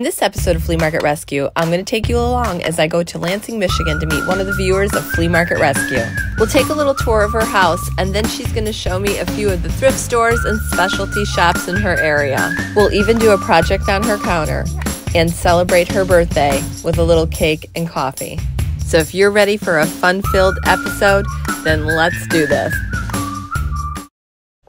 In this episode of Flea Market Rescue, I'm going to take you along as I go to Lansing, Michigan to meet one of the viewers of Flea Market Rescue. We'll take a little tour of her house, and then she's going to show me a few of the thrift stores and specialty shops in her area. We'll even do a project on her counter and celebrate her birthday with a little cake and coffee. So if you're ready for a fun filled episode, then let's do this.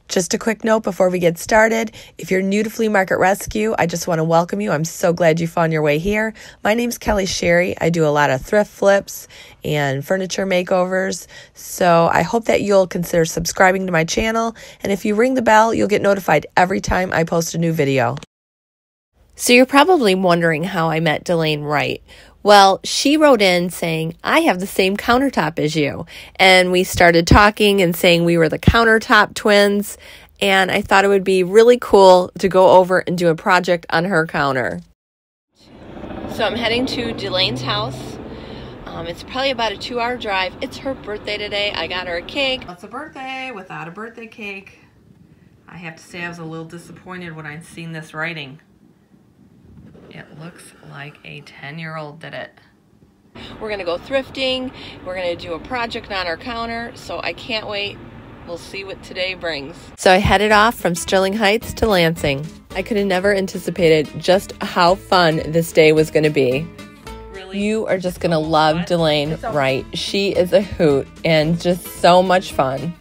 Just a quick note before we get started. If you're new to Flea Market Rescue, I just want to welcome you. I'm so glad you found your way here. My name's Kelly Sherry. I do a lot of thrift flips and furniture makeovers. So I hope that you'll consider subscribing to my channel. And if you ring the bell, you'll get notified every time I post a new video. So you're probably wondering how I met Delane Wright. Well, she wrote in saying, I have the same countertop as you. And we started talking and saying we were the countertop twins. And I thought it would be really cool to go over and do a project on her counter. So I'm heading to Delane's house. Um, it's probably about a two hour drive. It's her birthday today. I got her a cake. It's a birthday without a birthday cake. I have to say I was a little disappointed when I'd seen this writing. It looks like a 10 year old did it. We're gonna go thrifting. We're gonna do a project on our counter. So I can't wait. We'll see what today brings. So I headed off from Sterling Heights to Lansing. I could have never anticipated just how fun this day was gonna be. Really? You are just gonna love what? Delane Wright. She is a hoot and just so much fun.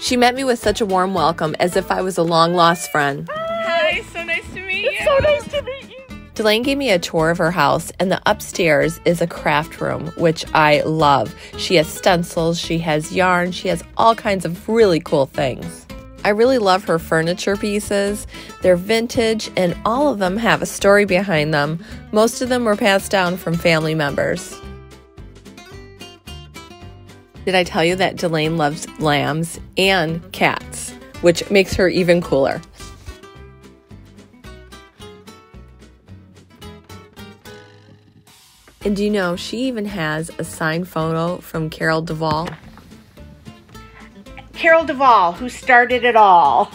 She met me with such a warm welcome as if I was a long lost friend. Hi, so nice to meet you. So nice to meet you. Delane gave me a tour of her house, and the upstairs is a craft room, which I love. She has stencils, she has yarn, she has all kinds of really cool things. I really love her furniture pieces. They're vintage, and all of them have a story behind them. Most of them were passed down from family members. Did I tell you that Delane loves lambs and cats, which makes her even cooler? And do you know she even has a signed photo from Carol Duvall? Carol Duvall, who started it all.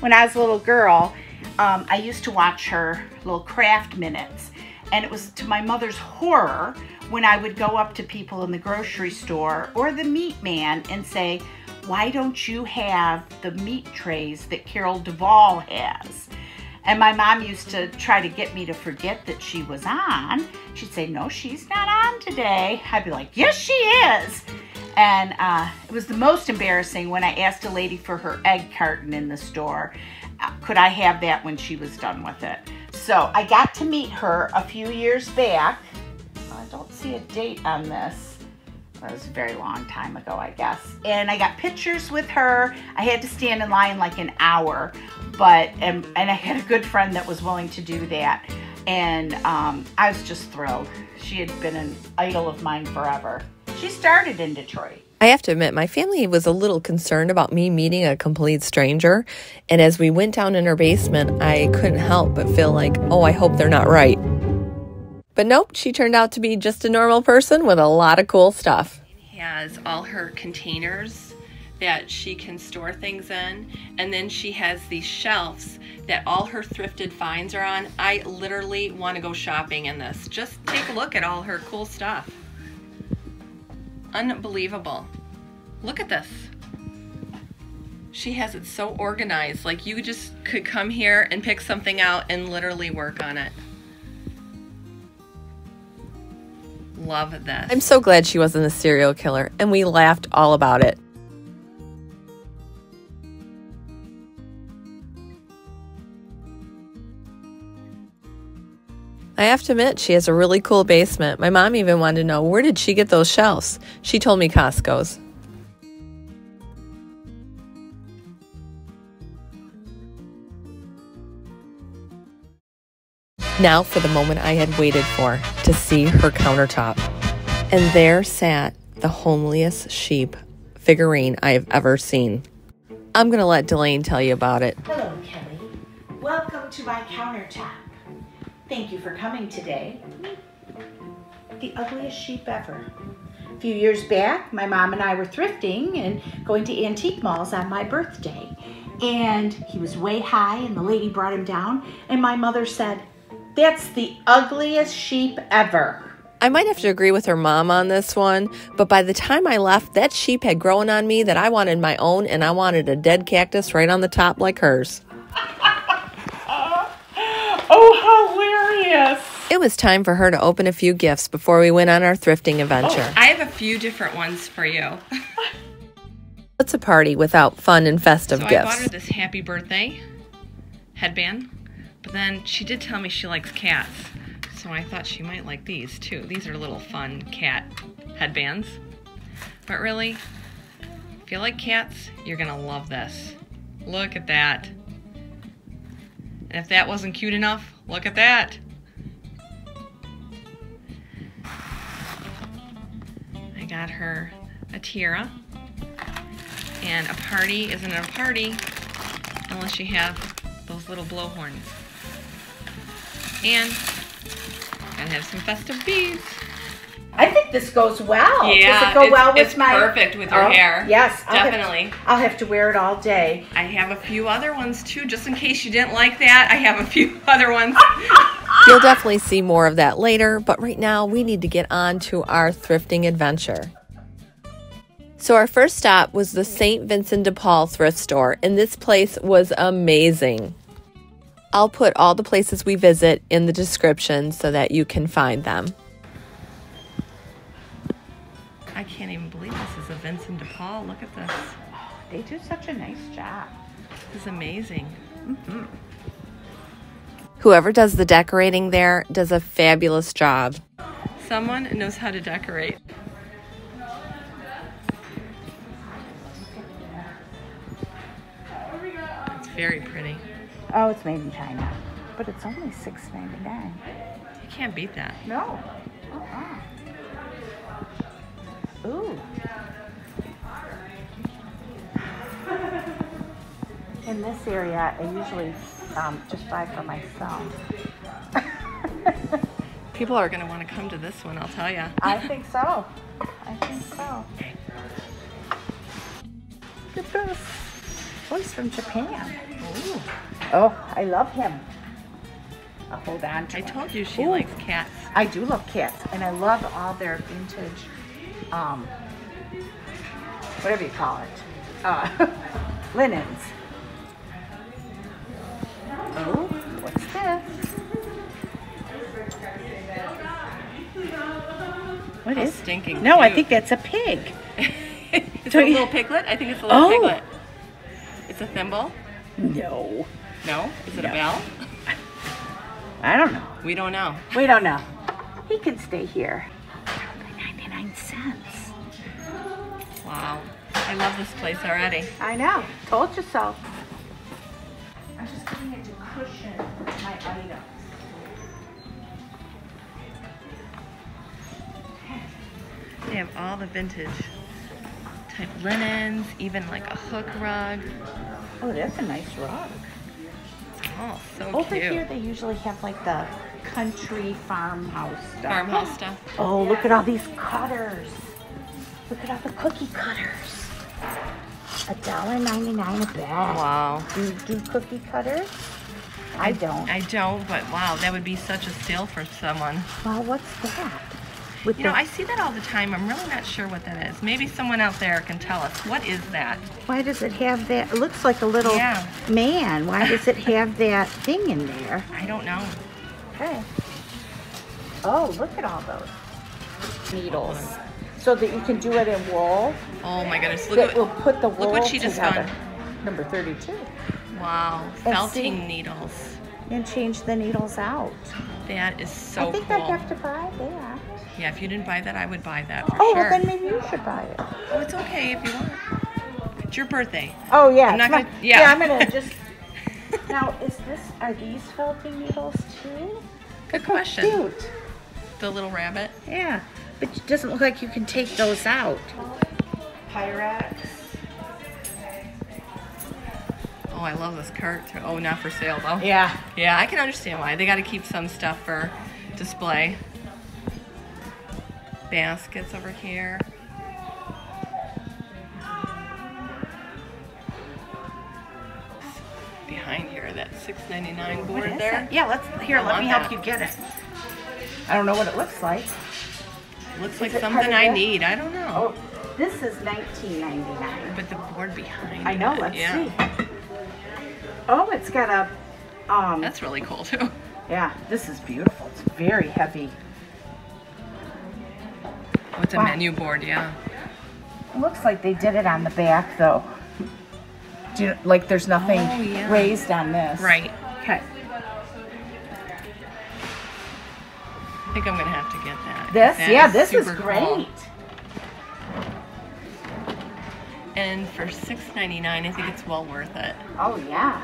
When I was a little girl, um, I used to watch her little craft minutes. And it was to my mother's horror when I would go up to people in the grocery store or the meat man and say, Why don't you have the meat trays that Carol Duvall has? And my mom used to try to get me to forget that she was on. She'd say, No, she's not on today. I'd be like, Yes, she is. And uh, it was the most embarrassing when I asked a lady for her egg carton in the store. Uh, could I have that when she was done with it? So I got to meet her a few years back. I don't see a date on this. That was a very long time ago, I guess. And I got pictures with her. I had to stand in line like an hour, but and, and I had a good friend that was willing to do that. And um, I was just thrilled. She had been an idol of mine forever. She started in Detroit. I have to admit, my family was a little concerned about me meeting a complete stranger. And as we went down in her basement, I couldn't help but feel like, oh, I hope they're not right. But nope, she turned out to be just a normal person with a lot of cool stuff. She has all her containers that she can store things in, and then she has these shelves that all her thrifted finds are on. I literally want to go shopping in this. Just take a look at all her cool stuff. Unbelievable. Look at this. She has it so organized. Like you just could come here and pick something out and literally work on it. Love this. I'm so glad she wasn't a serial killer, and we laughed all about it. I have to admit, she has a really cool basement. My mom even wanted to know where did she get those shelves? She told me Costco's. Now for the moment I had waited for to see her countertop. And there sat the homeliest sheep figurine I have ever seen. I'm going to let Delane tell you about it. Hello, Kelly. Welcome to my countertop. Thank you for coming today. The ugliest sheep ever. A few years back, my mom and I were thrifting and going to antique malls on my birthday. And he was way high, and the lady brought him down. And my mother said, That's the ugliest sheep ever. I might have to agree with her mom on this one, but by the time I left, that sheep had grown on me that I wanted my own and I wanted a dead cactus right on the top like hers. Oh, hilarious. It was time for her to open a few gifts before we went on our thrifting adventure. Oh, I have a few different ones for you. What's a party without fun and festive So I bought gifts? her this happy birthday headband, but then she did tell me she likes cats. So I thought she might like these too. These are little fun cat headbands. But really, if you like cats, you're gonna love this. Look at that. And if that wasn't cute enough, look at that. I got her a tiara. And a party isn't a party unless you have those little blowhorns. And gotta have some festive beads. I think this goes well. Yeah, Does it go it's- well with it's my perfect with your Oh, hair. Yes, I'll have- Definitely. I'll have to wear it all day. I have a few other ones too, just in case you didn't like that. I have a few other ones. You'll definitely see more of that later, but right now we need to get on to our thrifting adventure. So, our first stop was the St. Vincent de Paul thrift store, and this place was amazing. I'll put all the places we visit in the description so that you can find them. I can't even believe this is a Vincent de Paul. Look at this. They do such a nice job. This is amazing. Mm-hmm. Whoever does the decorating there does a fabulous job. Someone knows how to decorate. It's very pretty. Oh, it's made in China, but it's only six ninety nine. You can't beat that. No. Uh-uh. Ooh. In this area, I usually um, just buy for myself. People are going to want to come to this one, I'll tell you. I think so. I think so. Look at this. Oh, he's from Japan. Oh, I love him. I'll hold on to I him. told you she Ooh. likes cats. I do love cats, and I love all their vintage, um, whatever you call it, uh, linens. Oh, what's this? What How is? stinking No, I think that's a pig. it's So a you- little piglet? I think it's a little Oh. piglet. It's a thimble? No, No? Is it No. a bell? I don't know. We don't know. We don't know. He can stay here. Only 99 cents. Wow. I love this place already. I know. Told you so. I'm just getting it to cushion my items. They have all the vintage type linens, even like a hook rug. Oh, that's a nice rug. Oh, so Over cute. here, they usually have like the country farmhouse stuff. Farmhouse stuff. Oh, look at all these cutters. Look at all the cookie cutters. A dollar ninety-nine a bag. Wow. Do you do cookie cutters? I don't. I don't, but wow, that would be such a steal for someone. Well, what's that? With You know, I see that all the time. I'm really not sure what that is. Maybe someone out there can tell us. What is that? Why does it have that? It looks like a little Yeah. man. Why does it have that thing in there? I don't know. Okay. Oh, look at all those needles. So that you can do it in wool. Oh my goodness, look that at will put the wool look what she just together. found. Number 32. Wow, felting needles. And change the needles out. That is so I think cool. I have to buy that. Yeah, if you didn't buy that, I would buy that for Oh, sure. well, then maybe you should buy it. Oh, it's okay if you want. It's your birthday. Oh, yeah. I'm not my- gonna- yeah. I'm going to just. Now, is this, are these felting needles too? Good question. Cute. The little rabbit. Yeah, but it doesn't look like you can take those out. Pyrex. Oh, I love this cart. Oh, not for sale though. Yeah. Yeah, I can understand why. They got to keep some stuff for display. Baskets over here. Behind here, that's six ninety nine What board is there. it? Yeah, let's here. I let me help that. you get it. I don't know what it looks like. Looks like it something I need. I don't know. Oh, this is 19.99. But the board behind. I know. it, Let's yeah. see. Oh, it's got a. Um. That's really cool too. yeah, this is beautiful. It's very heavy. It's a Wow. menu board. Yeah. It looks like they did it on the back though. Do you, like there's nothing Oh, yeah. raised on this. Right. Okay. I think I'm gonna have to get that. This, That yeah, this is great. cool. And for $6.99, I think it's well worth it. Oh yeah.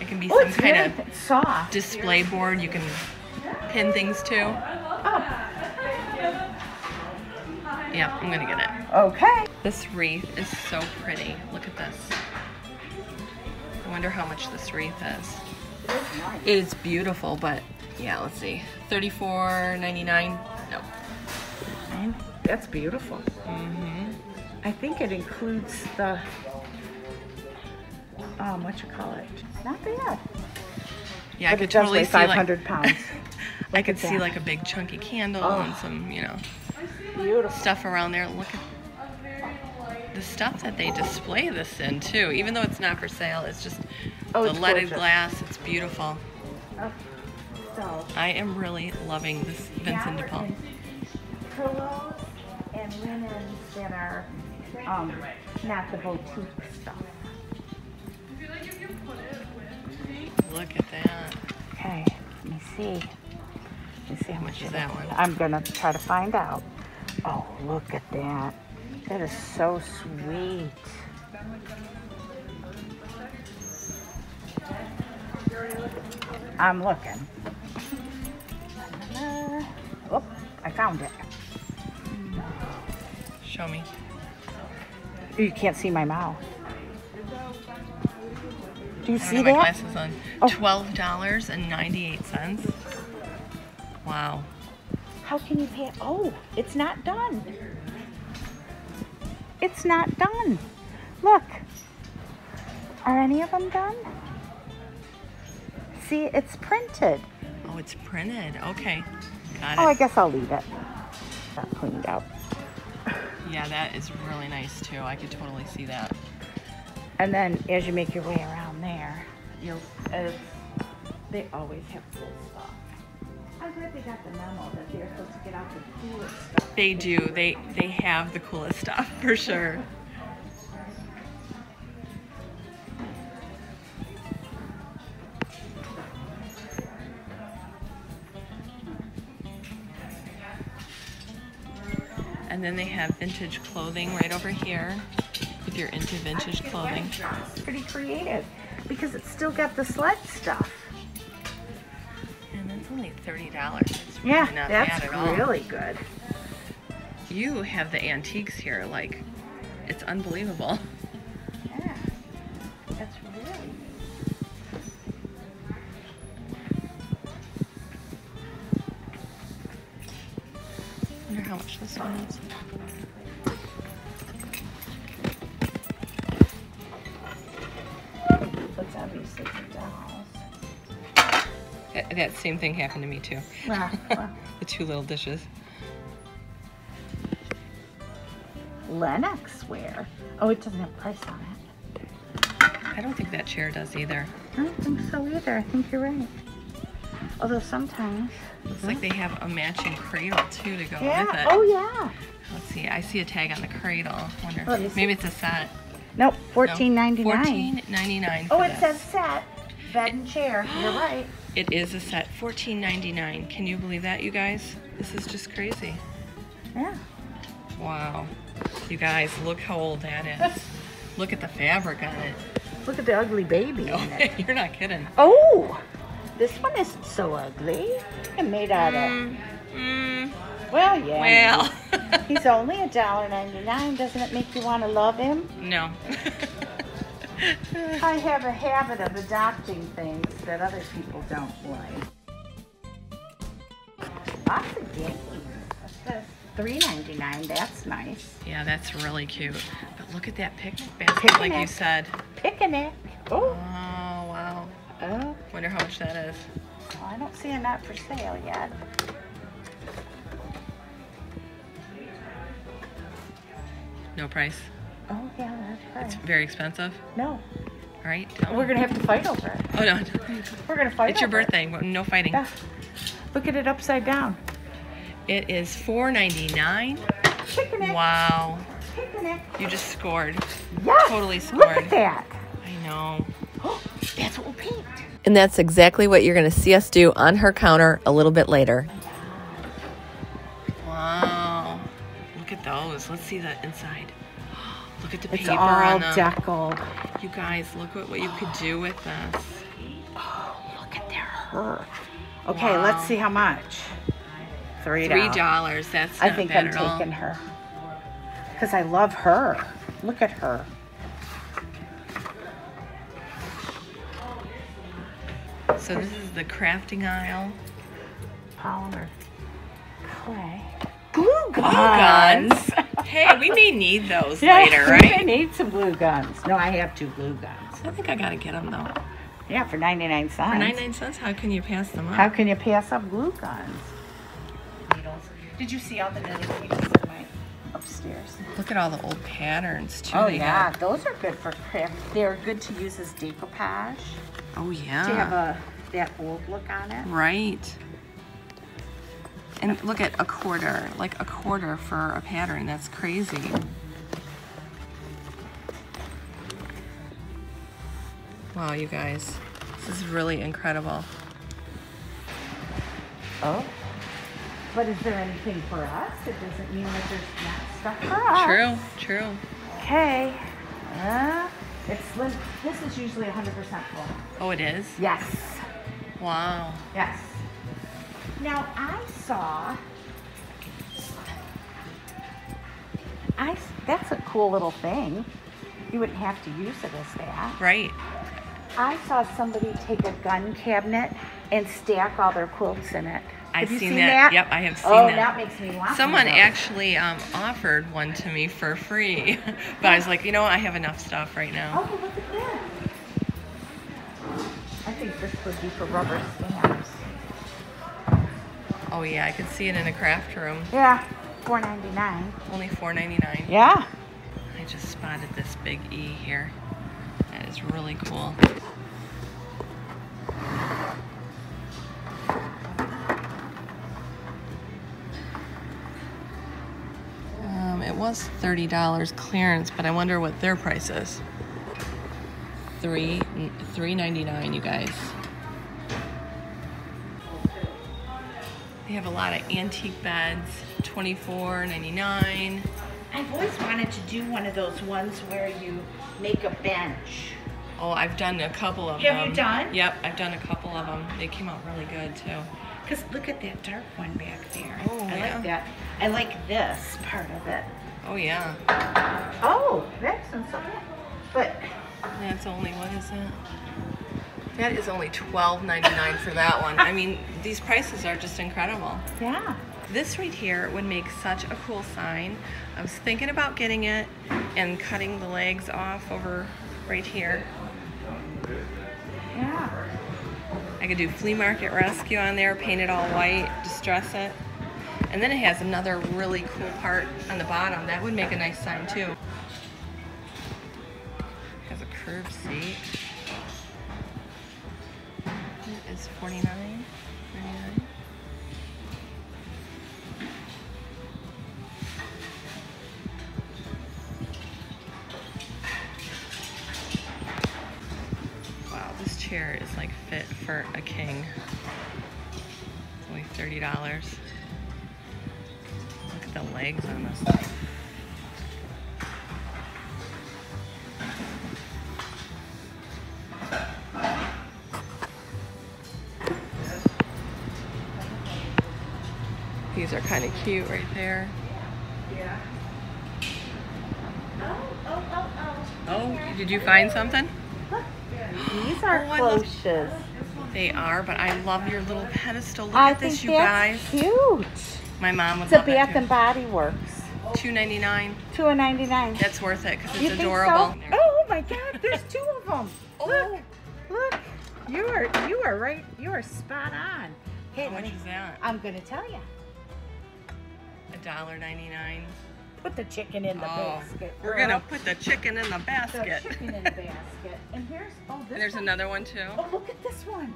It can be Oh, some kind of soft. display board you can pin things to. Oh, Yeah, I'm gonna get it. okay. This wreath is so pretty. Look at this. I wonder how much this wreath is. It is nice. It is beautiful, but yeah, let's see. Thirty-four ninety-nine. No. That's beautiful. Mm-hmm. I think it includes the um, what you call it? Not bad. Yeah, I could totally see like 500 pounds. I could see that. like a big chunky candle Oh. and some, you know, Beautiful. stuff around there. Look at the stuff that they display this in too. Even though it's not for sale, it's just Oh, the it's leaded gorgeous. glass. It's beautiful. Oh, so I am really loving this Vincent de Paul. Pillows and linens that are um, not the boutique stuff. Look at that. Okay, let me see. Let me see how much much is that one? I'm gonna try to find out. Oh, look at that. That is so sweet. I'm looking. Oh, I found it. Show me. You can't see my mouth. Do you see have my that? glasses on. Oh. Twelve dollars and ninety-eight cents. Wow. How can you pay? Oh, it's not done. It's not done. Look. Are any of them done? See, it's printed. Oh, it's printed. Okay. Got it. Oh, I guess I'll leave it. Not cleaned out. Yeah, that is really nice too. I could totally see that. And then as you make your way around there, you'll. Uh, they always have cool I'm they got the memo that they're supposed to get out the coolest stuff. They do. They they have the coolest stuff for sure. And then they have vintage clothing right over here. If you're into vintage clothing. Pretty creative because it's still got the sled stuff. Only thirty dollars. It's really Yeah, not that's bad at all. really good. You have the antiques here, like it's unbelievable. same thing happened to me too. Wow, wow. the two little dishes. Lenox ware. Oh, it doesn't have price on it. I don't think that chair does either. I don't think so either. I think you're right. Although sometimes. Looks hmm? like they have a matching cradle too to go Yeah. with it. Oh yeah. Let's see. I see a tag on the cradle. Wonder. Oh, see. Maybe it's a set. Nope. No. Fourteen ninety nine. Fourteen ninety nine. Oh, it says set. Bed and chair. You're right. It is a set. $14.99. Can you believe that, you guys? This is just crazy. Yeah. Wow. You guys, look how old that is. look at the fabric on it. Look at the ugly baby in it. You're not kidding. Oh, this one isn't so ugly. And made out of. Mm, mm, Well, yeah. well. He's only a dollar ninety nine. Doesn't it make you want to love him? no. I have a habit of adopting things that other people don't like. Lots of games. Three ninety nine. That's nice. yeah, that's really cute. But look at that picnic basket, like you said. Picnic. Oh, Oh. wow. Oh. Wonder how much that is. Oh, I don't see a not for sale yet. No price. Oh yeah, that's It's very expensive. No, All right. Tell we're me. gonna have to fight over it. Oh no. We're gonna fight. It's your over it. birthday. No fighting. Yeah. Look at it upside down. It is four ninety nine. Picnic. Wow. Picnic. You just scored. Yes. Totally scored. Look scored. at that. I know. That's what we'll paint. And that's exactly what you're going to see us do on her counter a little bit later. Wow. Look at those. Let's see the inside. Look at the It's paper all deckled. You guys, look at what you could do with this. Oh, look at their her. Okay, Wow. let's see how much. Three Three dollars. That's I think I'm taking her. Because I love her. Look at her. So this is the crafting aisle. Polymer. Clay. Glue guns. hey, we may need those Yeah, later, we right? need some glue guns. No, I have two glue guns. I think I gotta get them though. Yeah, for 99 cents. For 99 cents, how can you pass them up? How can you pass up glue guns? Needles. Did you see all the needles in my upstairs? Look at all the old patterns too. Oh yeah, have. those are good for craft. They're good to use as decoupage. Oh yeah. To have a that old look on it. Right. And look at a quarter, like a quarter for a pattern. That's crazy. Wow, you guys. This is really incredible. Oh. But is there anything for us? It doesn't mean that there's not stuff for us. True, true. Okay. Uh, it's lim- this is usually 100% full. Oh, it is? Yes. Wow. Yes. Now I saw. I that's a cool little thing. You wouldn't have to use it as that. Right. I saw somebody take a gun cabinet and stack all their quilts in it. I've seen seen that. that. Yep, I have seen that. oh, that. that makes me want Someone one of those. actually um, offered one to me for free, but I was like, you know what? I have enough stuff right now. Oh, look at that. I think this would be for rubber stamps. Oh yeah, I could see it in a craft room. Yeah, four ninety nine. Only $4.99. Yeah. I just spotted this big E here. That is really cool. Um, it was $30 clearance, but I wonder what their price is. Three, three ninety nine, you guys. They have a lot of antique beds, twenty four ninety nine. I've always wanted to do one of those ones where you make a bench. Oh, I've done a couple of Have them. Have you done? Yep, I've done a couple of them. They came out really good too. Because look at that dark one back there. Oh, I yeah. like that. I like this part of it. Oh yeah, Oh, that's inside. But that's only what is that? That is only twelve ninety nine for that one. I mean, these prices are just incredible. yeah. This right here would make such a cool sign. I was thinking about getting it and cutting the legs off over right here. Yeah. I could do flea market rescue on there, paint it all white, distress it. And then it has another really cool part on the bottom. That would make a nice sign too. Has a curved seat. Is $49.99. Wow, this chair is like fit for a king. It's only thirty dollars. Look at the legs on this thing. These are kind of cute right there. Oh, oh, oh, oh. Oh, did you find something? These are Oh, cloches. They are, but I love your little pedestal. Look I at this, think you that's guys. cute. My mom would It's a love Bath and Body Works. too. Two ninety nine. Two and ninety nine. That's worth it because You it's think adorable. so? Oh my God! There's two of them. Oh. Look, look. You are you are right. You are spot on. Hey, How much me, is that? I'm gonna tell you. A dollar ninety nine. Put the chicken in the Oh, basket. we're girl. gonna put the chicken in the the basket. chicken in the basket. And here's oh this And there's one. another one too. Oh look at this one.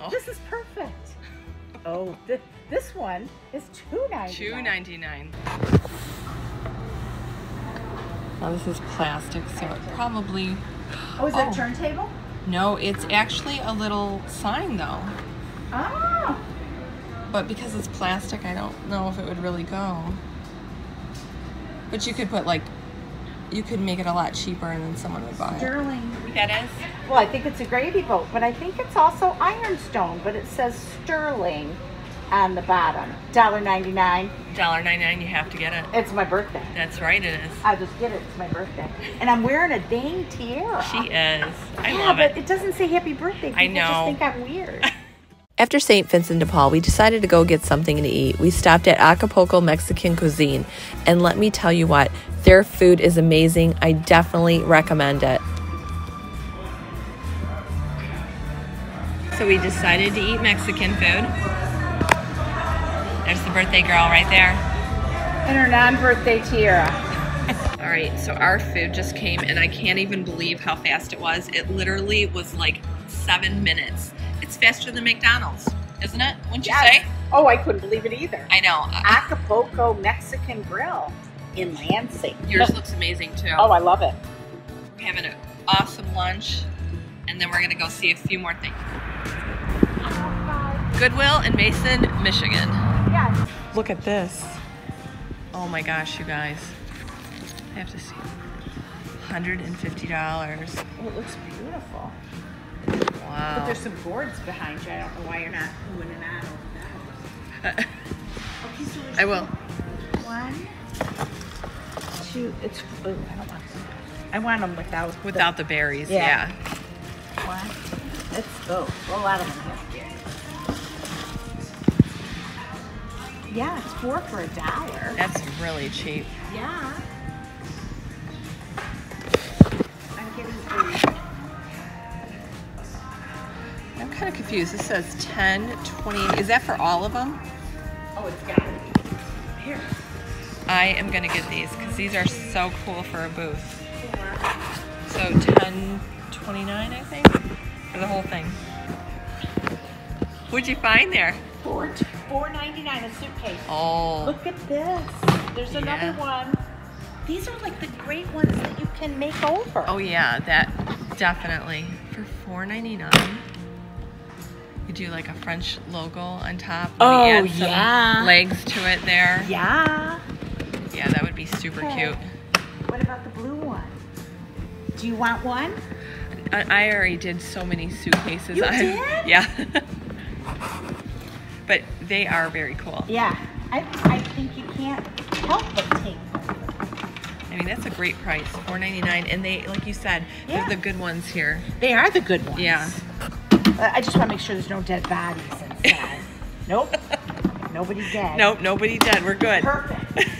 Oh. This is perfect. Oh, th- this one is two ninety. Two ninety nine. Now this is plastic, so it probably Oh, is that Oh. turntable? no. It's actually a little sign though, Oh. But because it's plastic, I don't know if it would really go. But you could put like, you could make it a lot cheaper, and then someone would buy it. Sterling. That is. Well, I think it's a gravy boat, but I think it's also ironstone, but it says sterling on the bottom. Dollar ninety nine. Dollar ninety nine. You have to get it. It's my birthday. That's right. It is. I'll just get it. It's my birthday, and I'm wearing a dang tiara. She is. I yeah, love but it. it doesn't say happy birthday. People I know. just think I'm weird. After St. Vincent de Paul, we decided to go get something to eat. We stopped at Acapulco Mexican Cuisine, and let me tell you what, their food is amazing. I definitely recommend it. So we decided to eat Mexican food. There's the birthday girl right there. and her non-birthday tiara. All right, so our food just came, and I can't even believe how fast it was. It literally was like seven minutes. It's faster than McDonald's, isn't it? Wouldn't you say? Oh, I couldn't believe it either. I know. Uh, Acapulco Mexican Grill in Lansing. Yours looks amazing too. Oh, I love it. We're having an awesome lunch, and then we're gonna go see a few more things. Goodwill in Mason, Michigan. Yes. Look at this. Oh my gosh, you guys. I have to see. $150. Oh, it looks beautiful. Wow. But there's some boards behind you. I don't know why you're not and on over that. Okay, so I will. one, two. It's. Oh, I don't want. I want them without. the- Without the berries, Yeah. yeah. One. Let's go. Oh, a lot of them here. Yeah, it's four for a dollar. That's really cheap. Yeah. Kind of confused. This says 10, 20. Is that for all of them? Oh, it's got to be. Here. I am going to get these because these are so cool for a booth. So 10, 29, I think, for the whole thing. What'd you find there? Four, four ninety nine a suitcase. Oh, Look at this. There's another Yeah. one. These are like the great ones that you can make over. oh yeah, that definitely for 4.99. You do like a French logo on top. Oh, add some yeah. Legs to it there. Yeah. Yeah, that would be super Okay. cute. What about the blue one? Do you want one? I, I already did so many suitcases. You on- did? Yeah. but they are very cool. Yeah. I, I think you can't help but take them. I mean, that's a great price, four ninety nine, and they, like you said, Yeah. they're the good ones here. They are the good ones. Yeah. I just want to make sure there's no dead bodies inside. nope. Nobody dead. Nope, nobody dead. We're good. Perfect.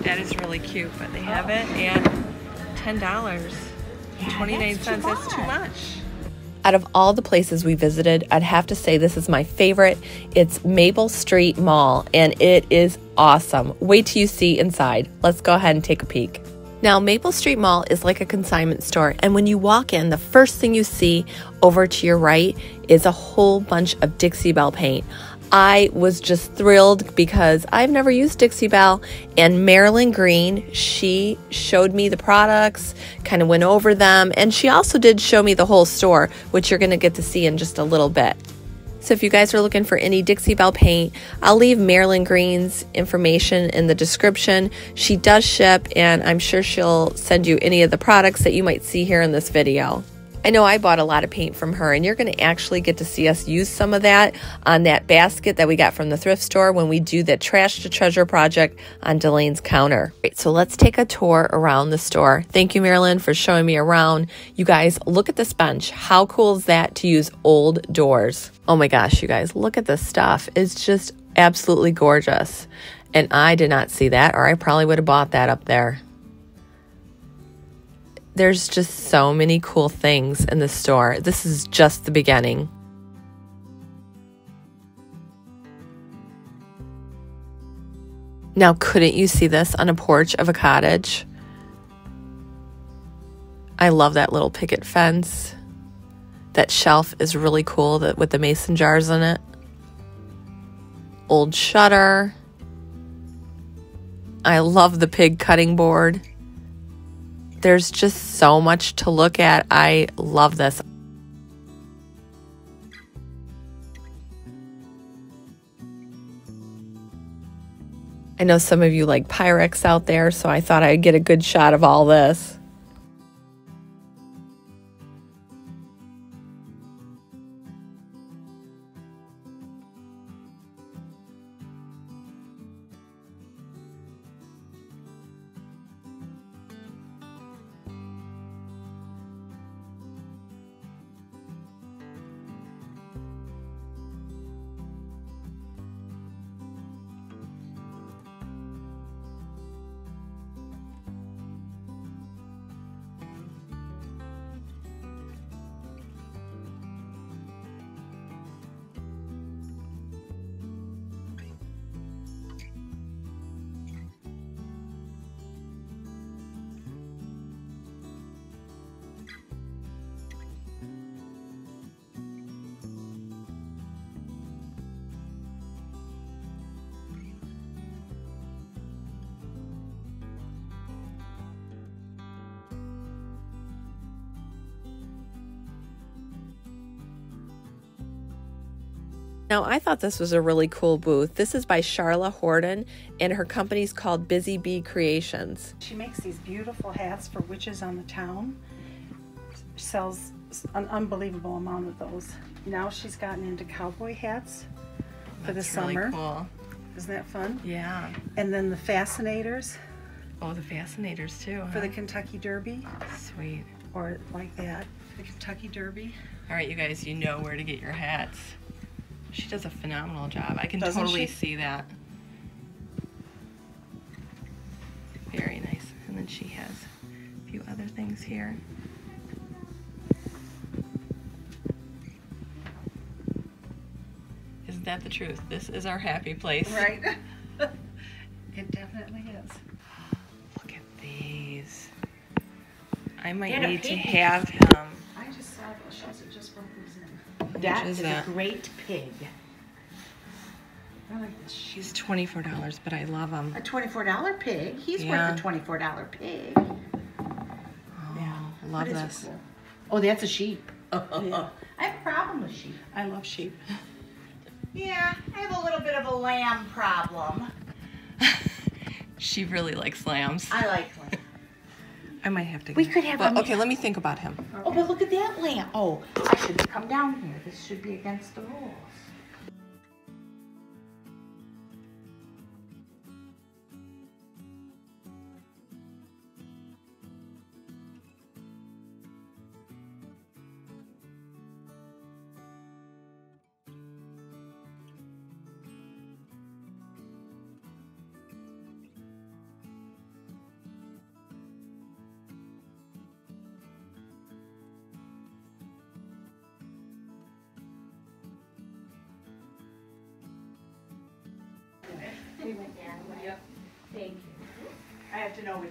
That is really cute, but they have it and ten dollars, Yeah, twenty nine that's too cents. That's too much. much. Out of all the places we visited, I'd have to say this is my favorite. It's Maple Street Mall, and it is awesome. Wait till you see inside. Let's go ahead and take a peek. Now, Maple Street Mall is like a consignment store, and when you walk in, the first thing you see over to your right is a whole bunch of Dixie Belle paint. I was just thrilled because I've never used Dixie Belle, and Marilyn Green, she showed me the products, kind of went over them, and she also did show me the whole store, which you're going to get to see in just a little bit. So if you guys are looking for any Dixie Belle paint, I'll leave Marilyn Green's information in the description. She does ship and I'm sure she'll send you any of the products that you might see here in this video. I know I bought a lot of paint from her, and you're going to actually get to see us use some of that on that basket that we got from the thrift store when we do the Trash to Treasure project on Delane's counter. Right, so let's take a tour around the store. Thank you, Marilyn, for showing me around. You guys, look at this bench. How cool is that to use old doors? Oh my gosh, you guys, look at this stuff. It's just absolutely gorgeous. And I did not see that, or I probably would have bought that up there there's just so many cool things in the store. This is just the beginning. Now, couldn't you see this on a porch of a cottage? I love that little picket fence. That shelf is really cool that with the mason jars in it. Old shutter. I love the pig cutting board. There's just so much to look at. I love this. I know some of you like Pyrex out there, so I thought I'd get a good shot of all this. Thought this was a really cool booth. This is by Charla Horden, and her company's called Busy Bee Creations. She makes these beautiful hats for witches on the town. Sells an unbelievable amount of those. Now she's gotten into cowboy hats for That's the really summer. cool. Isn't that fun? Yeah. And then the fascinators Oh, the fascinators too. for the? Kentucky Derby, Sweet. or like that, the Kentucky Derby. All right, you guys, you know where to get your hats. She does a phenomenal job. I can Doesn't totally she? see that. Very nice. And then she has a few other things here. Isn't that the truth? This is our happy place. Right. it definitely is. Look at these. I might need to have him. I just saw those. Just in. That a great pig. I like this. sheep. She's twenty-four dollars, but I love him. A twenty-four dollar pig. He's Yeah. worth a twenty-four dollar pig. Oh, Yeah. love What is it this. cool? Oh, that's a sheep. Yeah. I have a problem with sheep. I love sheep. Yeah, I have a little bit of a lamb problem. she really likes lambs. I like lamb. I might have to. We could have But, a- okay, let me think about him. Oh, but look at that lamp. Oh, I should come down here. This should be against the rules.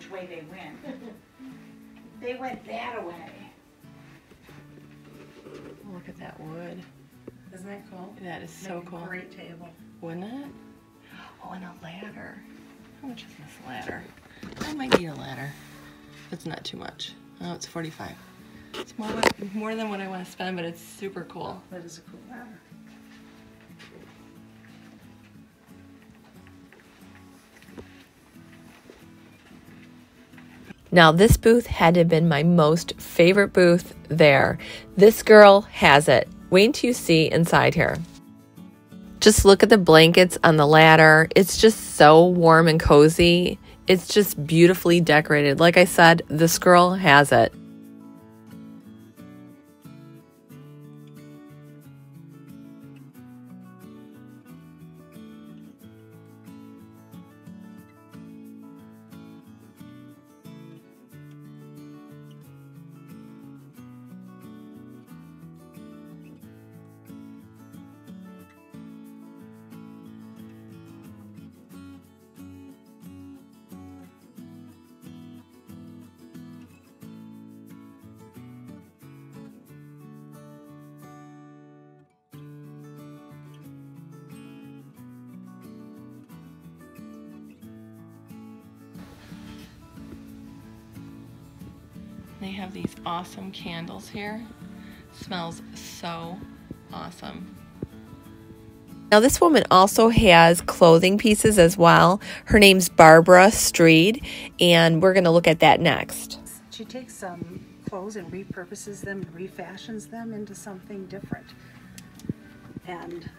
Which way they went. They went that way. Look at that wood. Isn't that cool? That is so Make a cool. Great table. Wouldn't it? Oh, and a ladder. How much is this ladder? I might need a ladder. It's not too much. Oh, it's 45. It's more, more than what I want to spend, but it's super cool. That is a cool ladder. Now, this booth had to have been my most favorite booth there. This girl has it. Wait until you see inside here. Just look at the blankets on the ladder. It's just so warm and cozy. It's just beautifully decorated. Like I said, this girl has it. Awesome candles here. Smells so awesome. Now, this woman also has clothing pieces as well. Her name's Barbara Streed, and we're going to look at that next. She takes some clothes and repurposes them and refashions them into something different. And,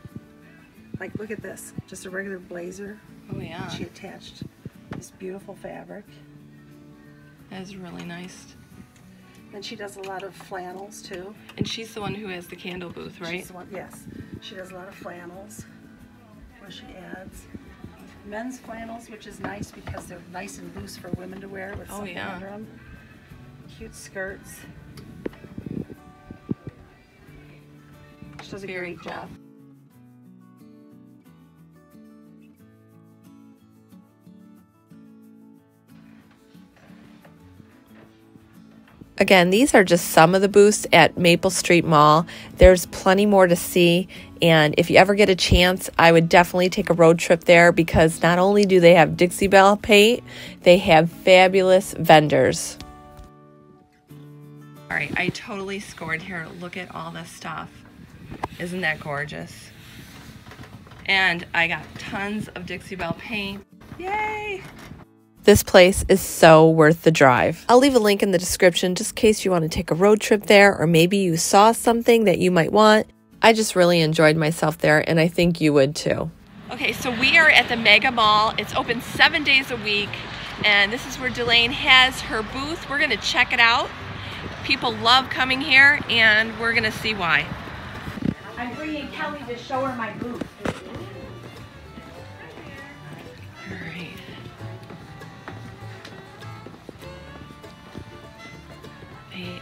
like, look at this just a regular blazer. Oh yeah, She attached this beautiful fabric. that is really nice. Then she does a lot of flannels too. And she's the one who has the candle booth, right? She's the one, yes. She does a lot of flannels where she adds men's flannels, which is nice because they're nice and loose for women to wear with Oh, something yeah. under them. Cute skirts. She does a Very great cool. job. Again, these are just some of the booths at Maple Street Mall. There's plenty more to see, and if you ever get a chance, I would definitely take a road trip there because not only do they have Dixie Belle paint, they have fabulous vendors. All right, I totally scored here. Look at all this stuff. Isn't that gorgeous? And I got tons of Dixie Belle paint. Yay! This place is so worth the drive. I'll leave a link in the description just in case you want to take a road trip there or maybe you saw something that you might want. I just really enjoyed myself there and I think you would too. Okay, so we are at the Mega Mall. It's open seven days a week, and this is where Delane has her booth. We're gonna check it out. People love coming here, and we're gonna see why. I'm bringing Kelly to show her my booth.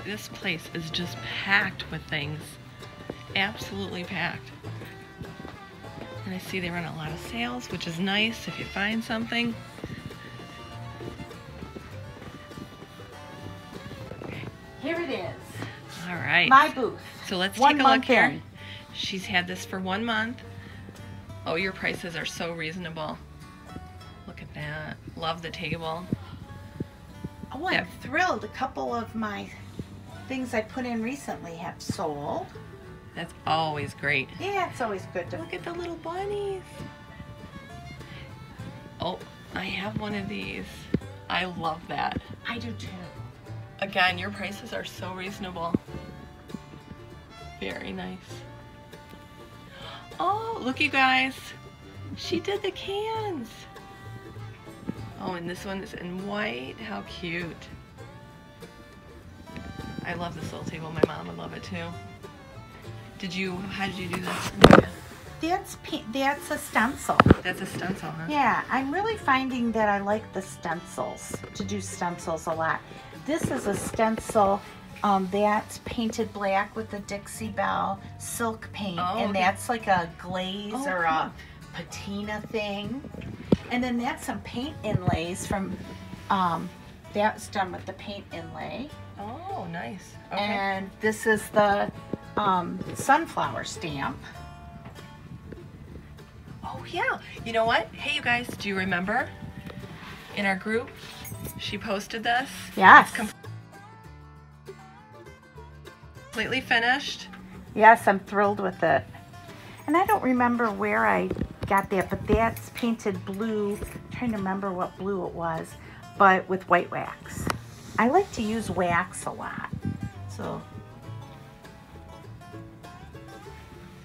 This place is just packed with things. Absolutely packed. And I see they run a lot of sales, which is nice if you find something. Here it is, All right. my booth. So let's One take a look here. in. She's had this for one month. Oh, your prices are so reasonable. Look at that. Love the table. Oh, I'm thrilled. A couple of my things I put in recently have sold. That's always great. Yeah, it's always good to. Look at the little bunnies. Oh, I have one of these. I love that. I do too. Again, your prices are so reasonable. Very nice. Oh, look you guys. She did the cans. Oh, and this one is in white. How cute. I love this little table. My mom would love it too. Did you, how did you do this? That's that's a stencil. That's a stencil, huh? Yeah, I'm really finding that I like the stencils to do stencils a lot. This is a stencil um, that's painted black with the Dixie Belle silk paint, Oh, and that's like a glaze Oh, or a patina thing. And then that's some paint inlays from um, that's done with the paint inlay. Oh, nice. Okay. And this is the um, sunflower stamp. Oh yeah. You know what? Hey you guys, do you remember in our group she posted this? Yes. com- Completely finished. Yes, I'm thrilled with it. And I don't remember where I got that, but that's painted blue. I'm trying to remember what blue it was, but with white wax. I like to use wax a lot. So,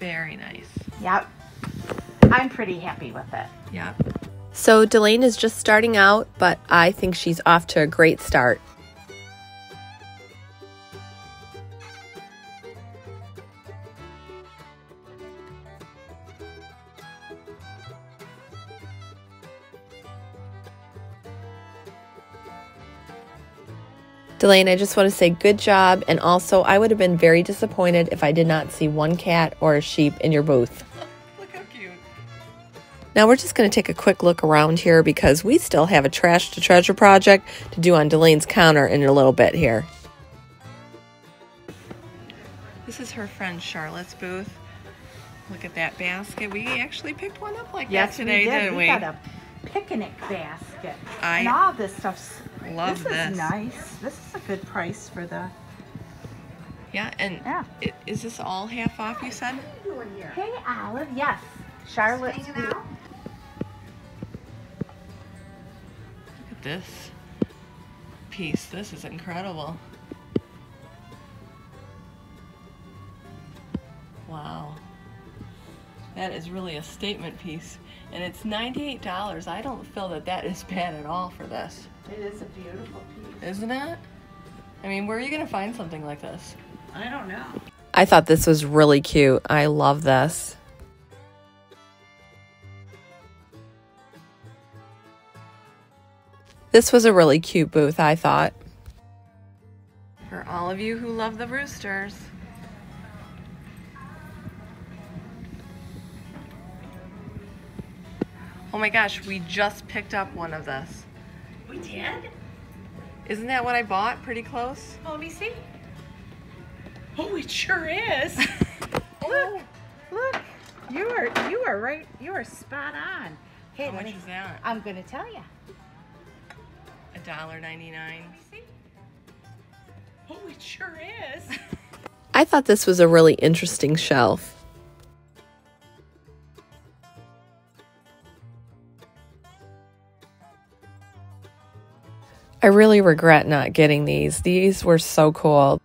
Very nice. yep. I'm pretty happy with it. Yep. So Delane is just starting out, but I think she's off to a great start. Delane, I just want to say good job, and also I would have been very disappointed if I did not see one cat or a sheep in your booth. Look how cute. Now we're just going to take a quick look around here because we still have a trash to treasure project to do on Delane's counter in a little bit here. This is her friend Charlotte's booth. Look at that basket. We actually picked one up like Yes, that today, we did. didn't we we? got a picnic basket. I and all this stuff's love this. this. is nice. This is a good price for the. Yeah, and Yeah. i- is this all half off? You said. Hey, Olive. Yes, Charlotte. Look at this piece. This is incredible. Wow. That is really a statement piece. And it's $98. I don't feel that that is bad at all for this. It is a beautiful piece. Isn't it? I mean, where are you going to find something like this? I don't know. I thought this was really cute. I love this. This was a really cute booth, I thought. For all of you who love the roosters. Oh my gosh, we just picked up one of this. We did. Isn't that what I bought? Pretty close? Oh, let me see. Oh, it sure is. Oh, look, look. You are you are right. You are spot on. Hey, How much me- is that? I'm gonna tell you. A dollar ninety-nine. see Oh, it sure is. I thought this was a really interesting shelf. I really regret not getting these. These were so cool.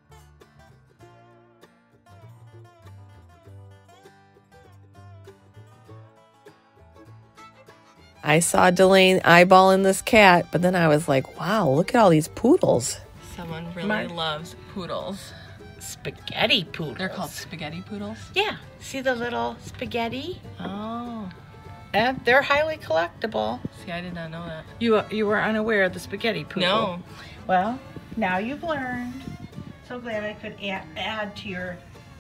I saw Delane eyeballing this cat, but then I was like, wow, look at all these poodles. Someone really My- loves poodles. Spaghetti poodles. They're called spaghetti poodles. Yeah. See the little spaghetti? Oh, And they're highly collectible. see, I did not know that. You uh, you were unaware of the spaghetti poodle. No, Well, now you've learned. So glad I could add, add to your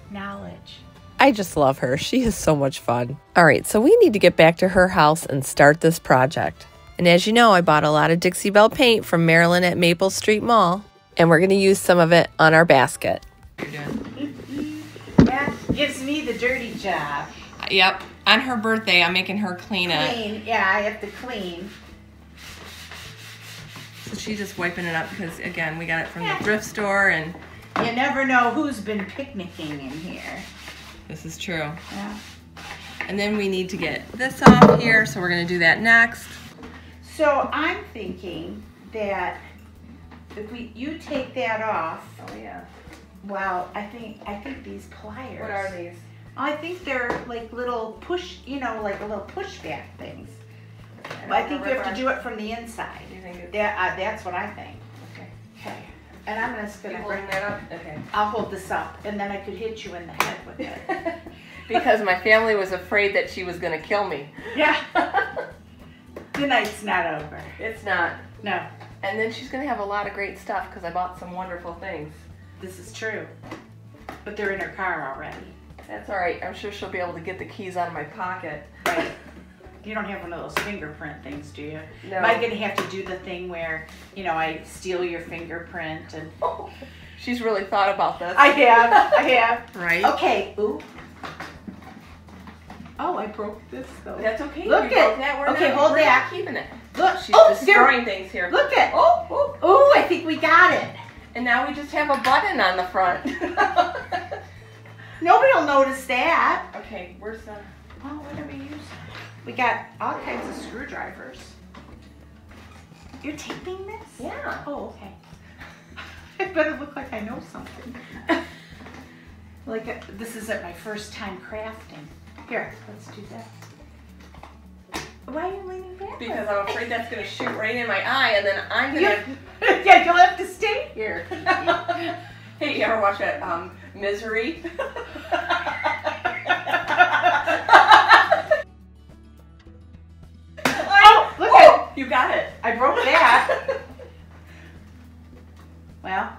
knowledge. I just love her. She is so much fun. All right, so we need to get back to her house and start this project. And as you know, I bought a lot of Dixie Belle paint from Marilyn at Maple Street Mall, and we're going to use some of it on our basket. you're doing. That gives me the dirty job. Yep. On her birthday, I'm making her clean it. Clean. Yeah, I have to clean. So she's just wiping it up because, again, we got it from the thrift store, and You never know who's been picnicking in here. this is true. Yeah. And then we need to get this off here, so we're gonna do that next. So I'm thinking that if we you take that off, Oh yeah. well, I think I think these pliers. What are these? I think they're like little push, you know, like a little pushback things. I think you have to do it from the inside. You think it's That, uh, that's what I think. okay? Okay. And I'm just gonna holding that up? Okay. I'll hold this up, and then I could hit you in the head with it. because my family was afraid that she was gonna kill me. yeah. the night's not over. It's not. No, And then she's gonna have a lot of great stuff because I bought some wonderful things. this is true. But they're in her car already. That's all right. I'm sure she'll be able to get the keys out of my pocket. Right. You don't have one of those fingerprint things, do you? No. Am I gonna have to do the thing where, you know, I steal your fingerprint and? She's really thought about this. I have, I have. right? Okay. Ooh. Oh, I broke this though. That's okay. Look at- that. We're okay, not, hold we're that. Not keeping it. Look. She's oh, there. destroying things here. Look at. Oh, oh. Oh, I think we got it. And now we just have a button on the front. Nobody will notice that. okay, where's the? Oh, what are we using? We got all kinds of screwdrivers. You're taping this? Yeah. Oh, okay. I better look like I know something. like uh, this isn't my first time crafting. Here, let's do that. Why are you leaning back? Because I'm afraid that's gonna shoot right in my eye, and then I'm gonna. yeah, you'll have to stay here. hey, you ever watch that um, Misery? oh, look at You got it. I broke that. well,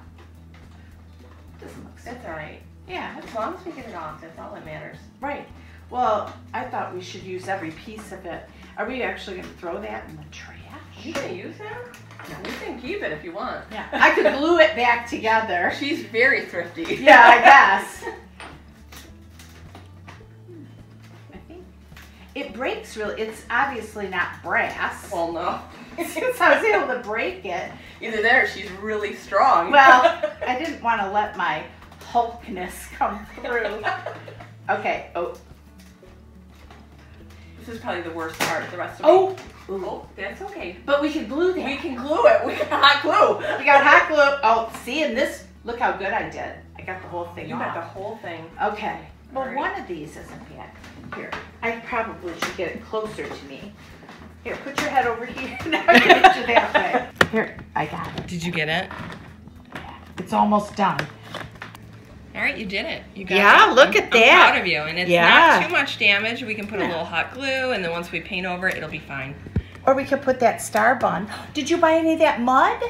doesn't look That's all right. Yeah, As long as we get it off, that's all that matters. right. Well, I thought we should use every piece of it. Are we actually going to throw that in the trash? You gonna use that? You can keep it if you want. Yeah, I could glue it back together. She's very thrifty. Yeah, I guess. I think it breaks really. It's obviously not brass. Well, no. Since I was able to break it. Either there, she's really strong. Well, I didn't want to let my hulkness come through. Okay. Oh. This is probably the worst part. The rest of Oh. it. Oh, that's okay. But we can glue that. We can glue it. We got hot glue. We got hot glue. Oh, see, and this. Look how good I did. I got the whole thing You off. got the whole thing. Okay. Well, Alright. one of these isn't bad. Here, I probably should get it closer to me. Here, put your head over here. now I get you that way. Here, I got it. Did you get it? It's almost done. All right, you did it. You got it. Yeah, it. look I'm- at I'm that. proud of you, and it's Yeah. not too much damage. We can put a little hot glue, and then once we paint over it, it'll be fine. Or we could put that star bun. Did you buy any of that mud?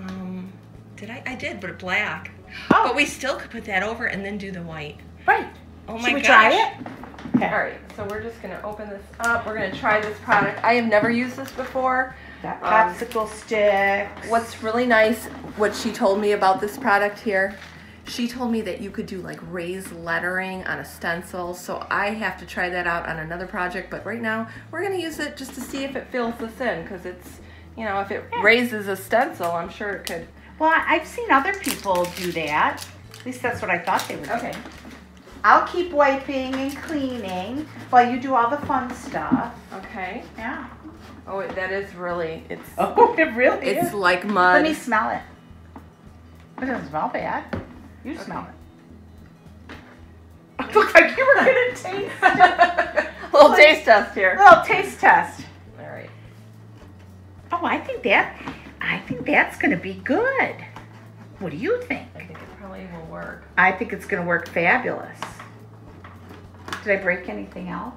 Um, did I? I did, but black. Oh, But we still could put that over and then do the white. right. Oh my Should we gosh. try it? Okay. All right, so we're just gonna open this up. We're gonna try this product. I have never used this before. Got Um, popsicle sticks. What's really nice, what she told me about this product here, she told me that you could do like raised lettering on a stencil. So I have to try that out on another project. But right now, we're gonna use it just to see if it fills this in, because it's, you know, if it raises a stencil, I'm sure it could. Well, I've seen other people do that. At least that's what I thought they would do. Okay. I'll keep wiping and cleaning while you do all the fun stuff. Okay. Yeah. Oh, that is really, it's, Oh, it really it's is. like mud. Let me smell it. It doesn't smell bad. You smell it. Looks like you were gonna taste it. little taste test here. Little taste test. All right. Oh, I think that. I think that's gonna be good. What do you think? I think it probably will work. I think it's gonna work fabulous. Did I break anything else?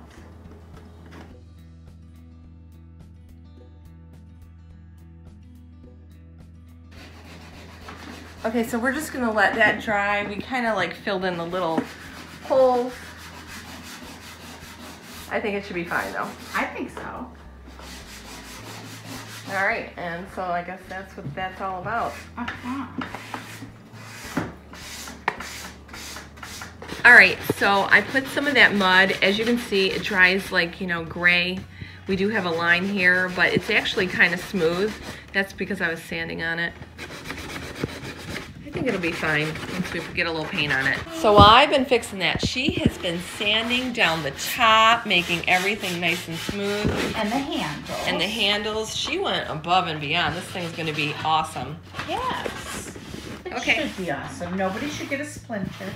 Okay, so we're just gonna let that dry. We kind of like filled in the little holes. I think it should be fine though. I think so. All right, and so I guess that's what that's all about. All right, so I put some of that mud. As you can see, it dries like, you know, gray. We do have a line here, but it's actually kind of smooth. That's because I was sanding on it. I think it'll be fine once we get a little paint on it. So while I've been fixing that, she has been sanding down the top, making everything nice and smooth. And the handle. And the handles, she went above and beyond. This thing's gonna be awesome. Yes. It Okay. should be awesome. Nobody should get a splinter.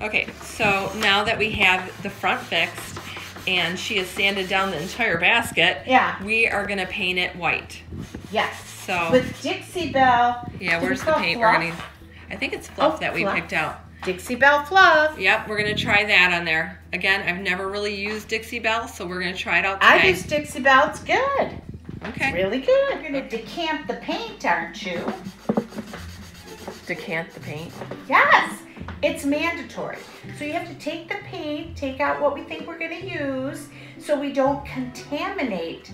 Okay, so now that we have the front fixed and she has sanded down the entire basket, Yeah. we are gonna paint it white. Yes. So With Dixie Belle. yeah, Did where's the paint fluff? we're gonna I think it's fluff Oh, that we fluff. picked out. Dixie Belle fluff. Yep, we're gonna try that on there. Again, I've never really used Dixie Belle, so we're gonna try it out I today. use Dixie Belle. It's good. okay. Really good. You're gonna decant the paint, aren't you? Decant the paint. Yes. It's mandatory. So you have to take the paint, take out what we think we're gonna use, so we don't contaminate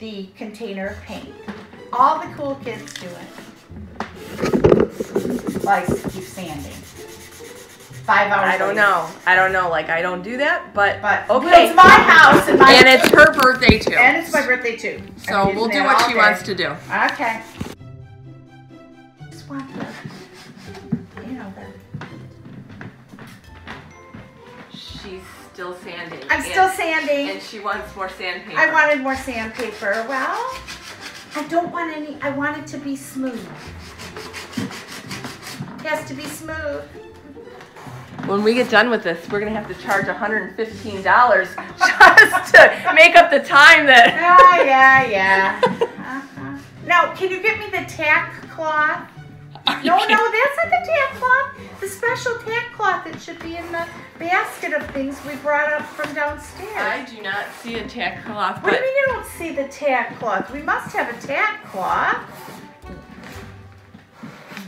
the container of paint. All the cool kids do it. Like keep sanding. Five hours. I don't later. know. I don't know. Like I don't do that, but, But okay. it's my house and my and it's her birthday too. and it's my birthday too. so we'll do what she day. wants to do. Okay. Still sanding. I'm and- still sanding. And she wants more sandpaper. I wanted more sandpaper. Well, I don't want any, I want it to be smooth. It has to be smooth. When we get done with this, we're gonna have to charge $115 just to make up the time that. Yeah, yeah, yeah. Uh-huh. Now, can you get me the tack cloth? No, no, that's not the tack cloth. The special tack cloth that should be in the basket of things we brought up from downstairs. I do not see a tack cloth, what do you mean you don't see the tack cloth? We must have a tack cloth.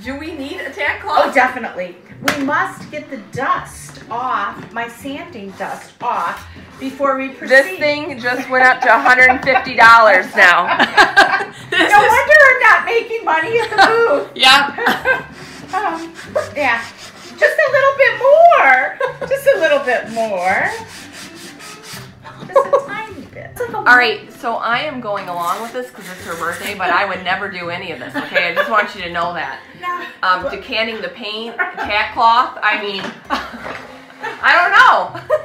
do we need a tack oh, cloth? Oh, definitely. We must get the dust off, my sanding dust off, before we proceed. This thing just went up to $150 now. No wonder I'm not making money at the booth. Yeah. um, yeah, just a little bit more. Just a little bit more. Just a tiny bit. Like All right, so I am going along with this because it's her birthday, but I would never do any of this. Okay, I just want you to know that. No. Um, decanting the paint, the cat cloth. I mean, I don't know.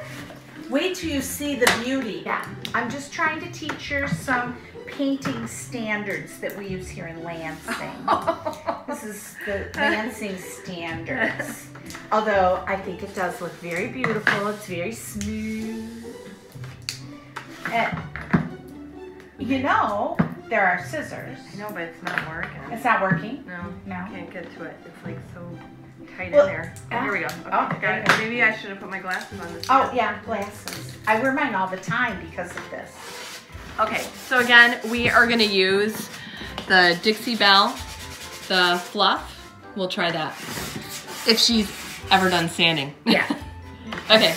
Wait till you see the beauty. Yeah, I'm just trying to teach her some painting standards that we use here in Lansing. This is the Lansing standards. Although I think it does look very beautiful. It's very smooth. And, you know, there are scissors. I know, but it's not working. It's not working. No, No. I can't get to it. It's like so tight Well, in there. ah, Here we go. Okay, oh, got it. go. Maybe I should have put my glasses on this. Oh, yeah, glasses. I wear mine all the time because of this. Okay, so again, we are gonna use the Dixie Belle, the fluff. We'll try that. If she's ever done sanding. Yeah. Okay,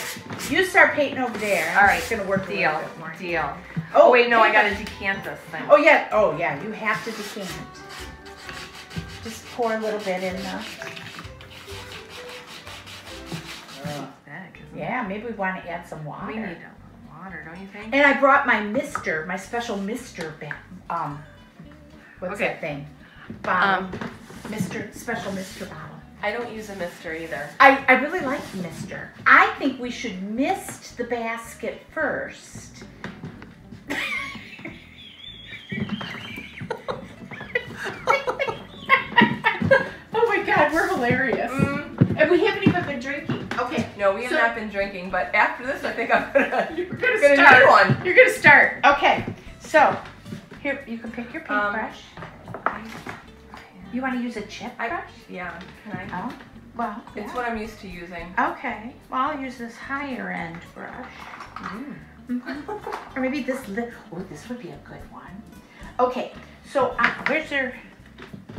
You start painting over there. all right. It's going to work a Deal, little bit more. deal. Oh, Oh wait, no, I gotta a- decant this thing. Oh yeah, oh yeah, you have to decant. Just pour a little bit in the. Thick, isn't it? Yeah, maybe we want to add some water. We need a little water, don't you think? And I brought my Mister, my special Mister, ba- um, what's Okay. that thing? Bottle. Um, Mister, special Mister bottle. I don't use a mister either. I, I really like Mister. I think we should mist the basket first. oh my God, we're hilarious. And we haven't even been drinking. Okay. No, we have So- not been drinking, but after this, I think I'm gonna. You're gonna, gonna start. need one. You're gonna start. Okay. So, here you can pick your Um, paintbrush. You want to use a chip I- brush? Yeah, can I? Oh, well. It's yeah. what I'm used to using. Okay. Well, I'll use this higher end brush. Mm. Mhm. Or maybe this li- oh, this would be a good one. Okay. So, uh, where's your?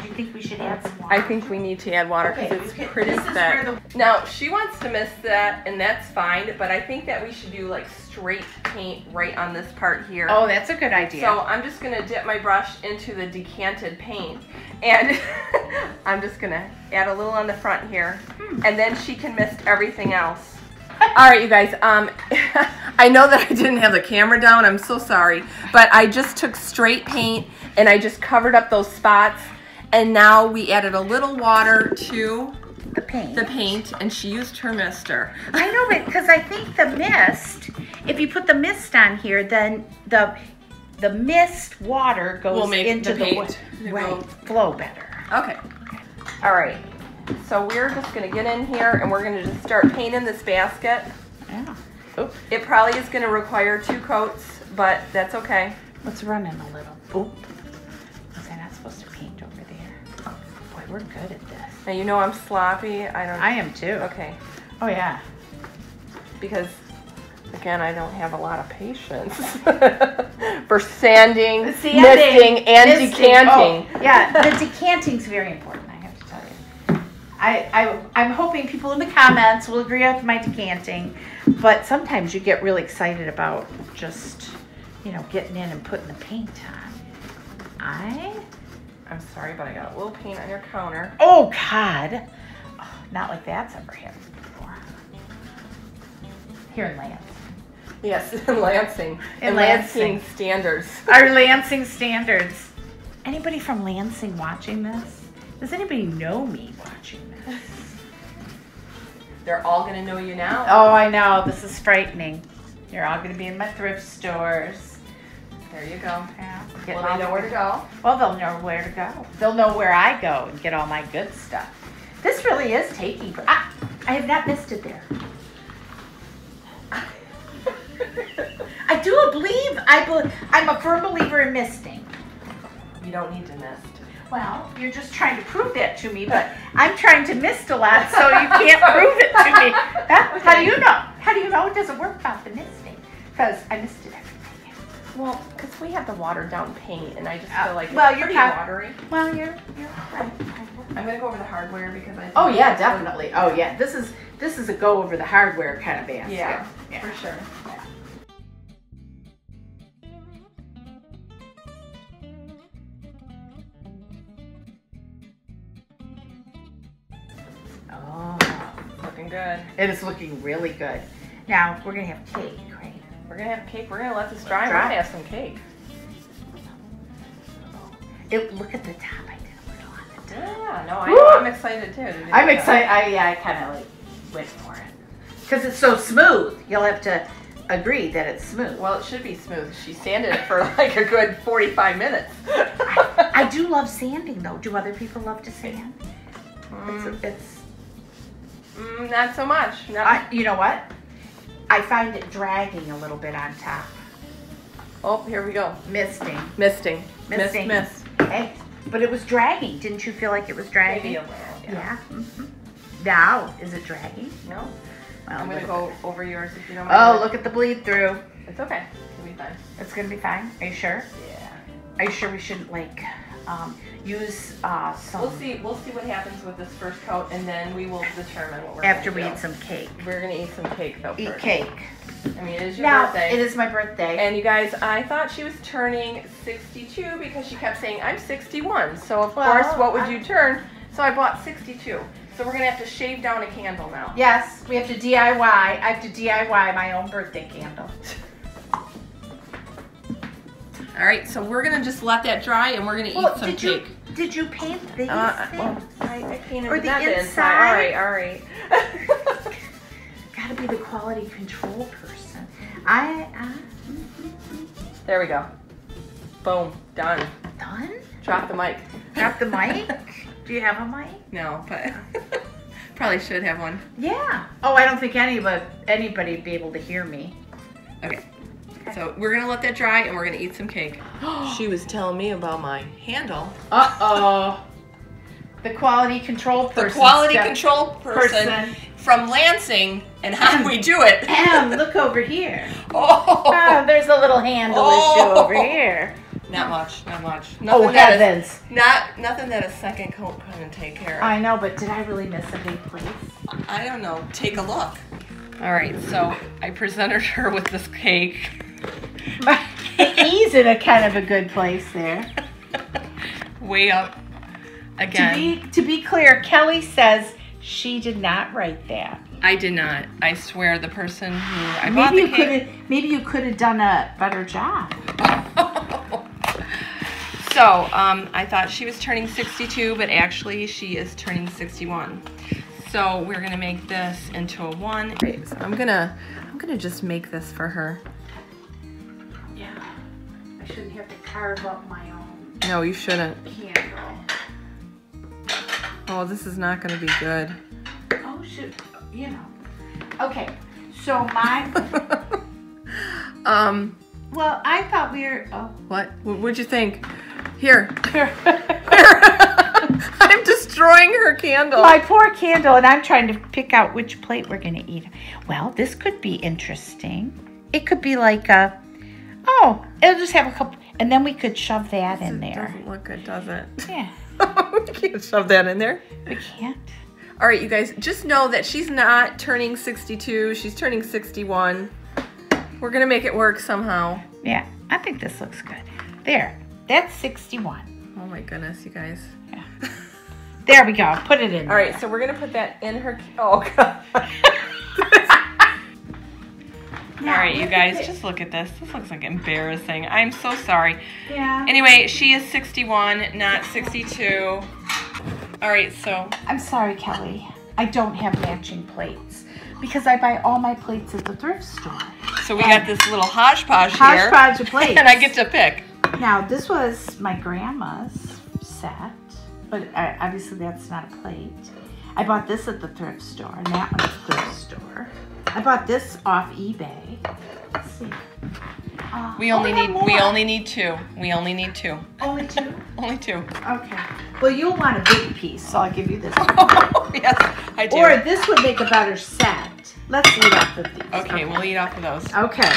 Do you think we should add some water? I think we need to add water because Okay, it's can- pretty this is thick. where Now she wants to miss that, and that's fine. But I think that we should do like straight paint right on this part here. Oh, that's a good idea. So I'm just gonna dip my brush into the decanted paint, and I'm just gonna add a little on the front here, Hmm. and then she can mist everything else. All right, you guys. Um, I know that I didn't have the camera down. I'm so sorry, but I just took straight paint and I just covered up those spots, and now we added a little water to the paint. the paint, and she used her mister. I know, but because I think the mist, if you put the mist on here, then the the mist water goes Will make into the the, paint wa- right go- flow better. Okay. All right. So we're just gonna get in here and we're gonna just start painting this basket. Yeah. It probably is gonna require two coats, but that's okay. Let's run in a little. Oop. Was I not supposed to paint over there? Boy, we're good at this. Now you know I'm sloppy. I don't. I am too. Okay. Oh yeah. Because again, I don't have a lot of patience for sanding, misting, and Misting. decanting. Oh, yeah, the decanting's very important. I have to tell you. I, I I'm hoping people in the comments will agree with my decanting, but sometimes you get really excited about just you know getting in and putting the paint on. I I'm sorry, but I got a little paint on your counter. oh God, oh, not like that's ever happened before. Here in Lance. Yes, in Lansing. In In Lansing. Lansing standards. Our Lansing standards. Anybody from Lansing watching this? Does anybody know me watching this? They're all gonna know you now. Oh, I know. This is frightening. You're all going to be in my thrift stores. There you go. Yeah. Well, they know where to go. Well, they'll know where to go. They'll know where I go and get all my good stuff. This really is taking. Ah, I have not missed it there. I do believe I. Be, I'm a firm believer in misting. You don't need to mist. Well, you're just trying to prove that to me, but I'm trying to mist a lot, so you can't prove it to me. Huh? How do you know? How do you know it doesn't work about the misting? Because I misted everything. Well, because we have the watered down paint, and I just feel like well, it's you're pretty watery. Well, you're you're right. I'm gonna go over the hardware because I. Oh yeah, definitely. Oh yeah, this is this is a go over the hardware kind of basket. Yeah, yeah. for sure. Oh, Looking good. it is looking really good. Now we're gonna have cake, right? We're gonna have cake. We're gonna let this dry. We're gonna have some cake. It, look at the top. I did a little on the top. Yeah, no, i know i'm excited too. to I'm excited. I yeah, I kind of like went for it because it's so smooth. You'll have to agree that it's smooth. Well, it should be smooth. She sanded it for like a good 45 minutes. I do love sanding though. Do other people love to sand? Mm, It's, it's mm, not so much. Not, I, you know what? I find it dragging a little bit on top. oh, here we go. Misting. Misting. Misting. Mist, mist. Hey, but it was dragging. Didn't you feel like it was dragging? Maybe a little. Yeah. Yeah. mhm. Now, is it dragging? No, Well, I'm gonna little go over yours if you don't mind. Oh, look at the bleed through. It's okay. It'll be fine. It's gonna be fine. Are you sure? Yeah. Are you sure we shouldn't like um, use uh, some We'll see. We'll see what happens with this first coat, and then we will determine what we're after we gonna eat do. some cake? We're gonna eat some cake though. Eat first. cake. I mean, it is your Now birthday. it is my birthday. And you guys, I thought she was turning 62 because she kept saying, I'm 61. So, of Well, course, what would I- you turn? So, I bought 62. So, we're going to have to shave down a candle now. yes, we have to DIY. I have to DIY my own birthday candle. All right, so we're going to just let that dry and we're going to Well, eat some did cake. you did you paint these? Uh, well, I, I painted Or the not inside? All right, all right. Gotta be the quality control person. I, I there we go. Boom, done. done. Drop the mic. Drop the mic. Do you have a mic? No, but probably should have one. Yeah. Oh, I don't think anybody anybody would be able to hear me. Okay. So we're gonna let that dry and we're gonna eat some cake. she was telling me about my handle. Uh oh. The quality control person. the quality step- control person, person. from Lansing and how we do it. Em, look over here. Oh, Oh, there's a little handle Oh. issue over here. not much, not much. Oh Nothing that a- heavens! not nothing that a second coat couldn't take care of. I know, but did I really miss a big place? I don't know. Take a look. All right, so I presented her with this cake. He's in a kind of a good place there. Way up To again. be to be clear, Kelly says she did not write that. I did not. I swear the person who I bought Maybe the you Could have, maybe you could have done a better job. so um, I thought she was turning 62, but actually she is turning 61. So we're gonna make this into a one. Right, so I'm gonna I'm gonna just make this for her. I shouldn't have to carve up my own No, you shouldn't. candle. Oh, this is not gonna be good. Oh shoot. You know. Okay. So my um, well, I thought we were oh what? What'd you think? Here. Here. I'm destroying her candle. My poor candle, and I'm trying to pick out which plate we're going to eat. Well, this could be interesting. It could be like a, oh, it'll just have a couple, and then we could shove that in there. Doesn't look good, does it? Yeah, we can't shove that in there. we can't. All right, you guys, just know that she's not turning 62. She's turning 61. We're gonna make it work somehow. Yeah, I think this looks good. There, that's 61. Oh my goodness, you guys. Yeah. There we go. Put it in. All right, so we're gonna put that in her. Oh god. All right, you guys, just look at this. This looks like embarrassing. I'm so sorry. Yeah. Anyway, she is 61, not 62. All right, so I'm sorry, Kelly. I don't have matching plates because I buy all my plates at the thrift store. so we got this little hodgepodge, here. Hodgepodge of plates. And I get to pick. Now, this was my grandma's set, but uh, obviously that's not a plate. I bought this at the thrift store, and that one's thrift store. I bought this off eBay. Let's see. Uh, We oh, only have need we only need two. We only need two. only two. Only two. Okay. Well, you'll want a big piece, so I'll give you this. yes, I do. or this would make a better set. Let's eat off of these. okay, we'll eat off of those. Okay.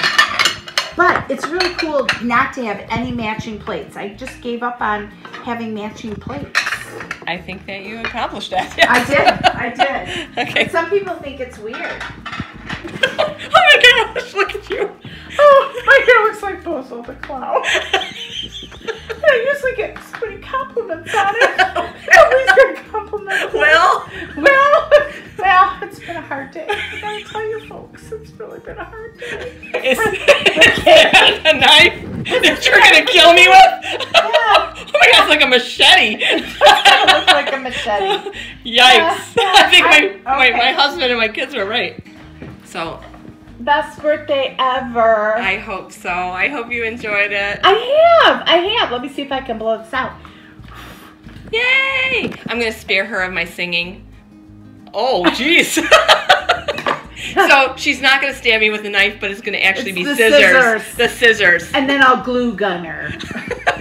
But it's really cool not to have any matching plates. I just gave up on having matching plates. I think that you accomplished that. I did. I did. Okay. Some people think it's weird. oh my gosh, look at you. Oh, my hair looks like Bozo the Clown. I usually get so many compliments on it. Nobody's gonna compliment me. Well, well, well, it's been a hard day. I gotta tell you folks, it's really been a hard day. is, is that a knife that you're gonna kill me with? oh my god, it's like a machete. It looks like a machete. Yikes. Yeah, uh, I think my, I- my, okay. my husband and my kids were right. So Best birthday ever. I hope so. I hope you enjoyed it. I have. I have. Let me see if I can blow this out. Yay! I'm gonna spare her of my singing. Oh, jeez. so she's not gonna stab me with a knife, but it's gonna actually It's be the scissors. scissors. The scissors. And then I'll glue gun her.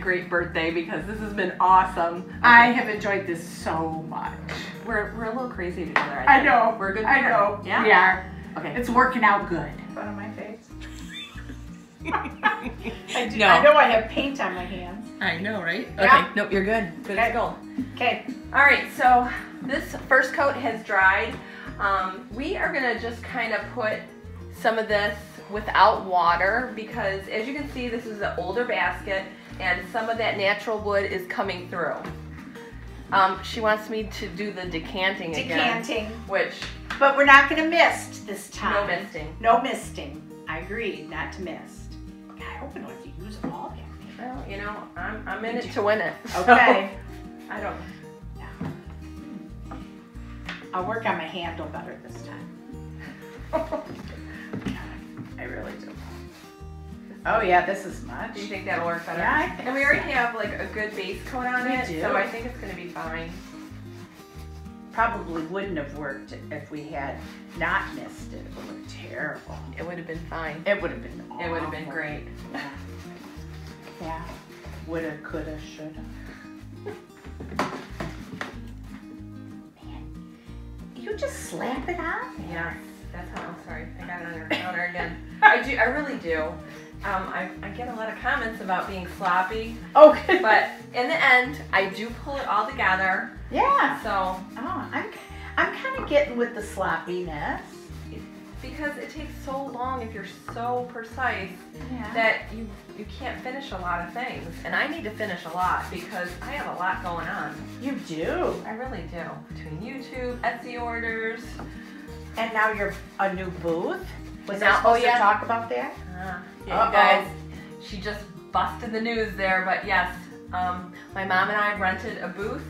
great birthday because this has been awesome. I have enjoyed this so much. We're, we're a little crazy together. I think. know. We're a good I know. Yeah. We are. Okay. It's working out good. Front of my face. I, do, No. I know I have paint on my hands. I know, right? Yeah. Okay. Nope, you're good. Good Okay. as gold. Okay. All right, so this first coat has dried. Um, we are gonna just kind of put some of this without water because as you can see, this is an older basket and some of that natural wood is coming through. Um, she wants me to do the decanting, again, Decanting. which But we're not going to mist this time. no misting. No misting. I agreed not to mist. God, I hope I don't have to use them all again. Well, you know, I'm, I'm in it to win it. so Okay. I don't. I'll work on my handle better this time. I really do. Oh yeah, this is much. Do you think that'll work better? Yeah, I think And we already have like a good base coat on We it, do. so I think it's gonna be fine. Probably wouldn't have worked if we had not missed it. It would have been terrible. It would have been fine. It would have been awful. It would have been great. Yeah. Yeah. Woulda, coulda, shoulda. Man, you just slap it on Yeah. That's how. I'm sorry, I got it on her counter again. I do. I really do. Um, I, I get a lot of comments about being sloppy, Okay. but in the end, I do pull it all together. yeah. So Oh, I'm, I'm kind of getting with the sloppiness. because it takes so long if you're so precise Yeah. that you you can't finish a lot of things, and I need to finish a lot because I have a lot going on. You do. I really do. Between YouTube, Etsy orders. And now you're a new booth. Was Now- I supposed oh, yeah. to talk about that? Ah, yeah, Uh-oh. guys, she just busted the news there, but yes, um, my mom and I rented a booth,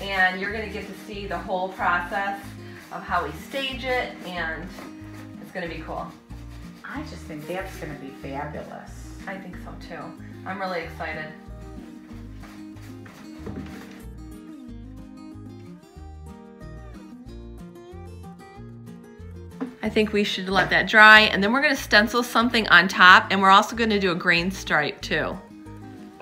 and you're gonna get to see the whole process of how we stage it, and it's gonna be cool. I just think that's going to be fabulous. I think so too. I'm really excited. I think we should let that dry and then we're gonna stencil something on top and we're also gonna do a grain stripe too.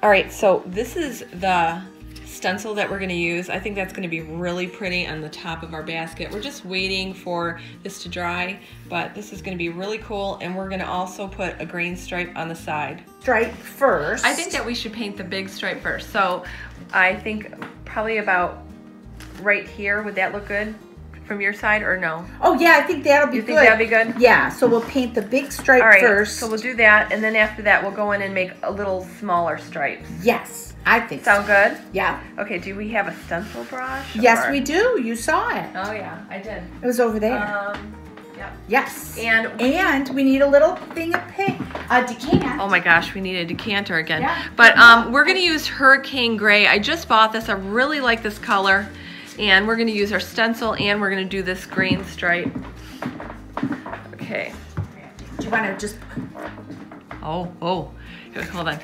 All right, so this is the stencil that we're gonna use. I think that's gonna be really pretty on the top of our basket. We're just waiting for this to dry, but this is gonna be really cool and we're gonna also put a grain stripe on the side. Stripe first. I think that we should paint the big stripe first. So I think probably about right here, would that look good from your side or no? Oh yeah, I think that'll be You good. think that'd be good? Yeah. So we'll paint the big stripe All right, first. so we'll do that, and then after that, we'll go in and make a little smaller stripes. yes, I think. Sound so. good? Yeah. Okay, do we have a stencil brush? Yes, or- we do. You saw it. Oh yeah, I did. It was over there. Um, yep. yes. And And we need a little thing of pink, a decanter. oh my gosh, we need a decanter again. Yeah. But um, we're gonna use Hurricane Gray. I just bought this. I really like this color, and we're gonna use our stencil, and we're gonna do this green stripe. Okay. Do you want to just? Oh, oh, Here, hold on.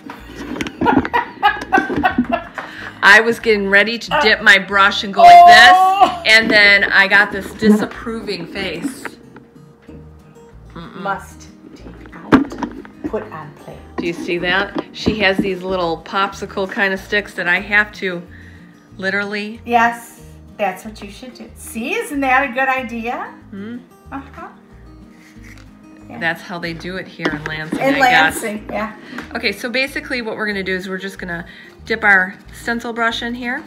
I was getting ready to dip my brush and go like Oh. this, and then I got this disapproving face. Must take out, put on plate. Do you see that? She has these little popsicle kind of sticks that I have to literally. Yes, that's what you should do. See, isn't that a good idea? Hmm? Uh huh. That's how they do it here in Lansing. In I guess. Lansing, yeah. Okay, so basically what we're gonna do is we're just gonna dip our stencil brush in here.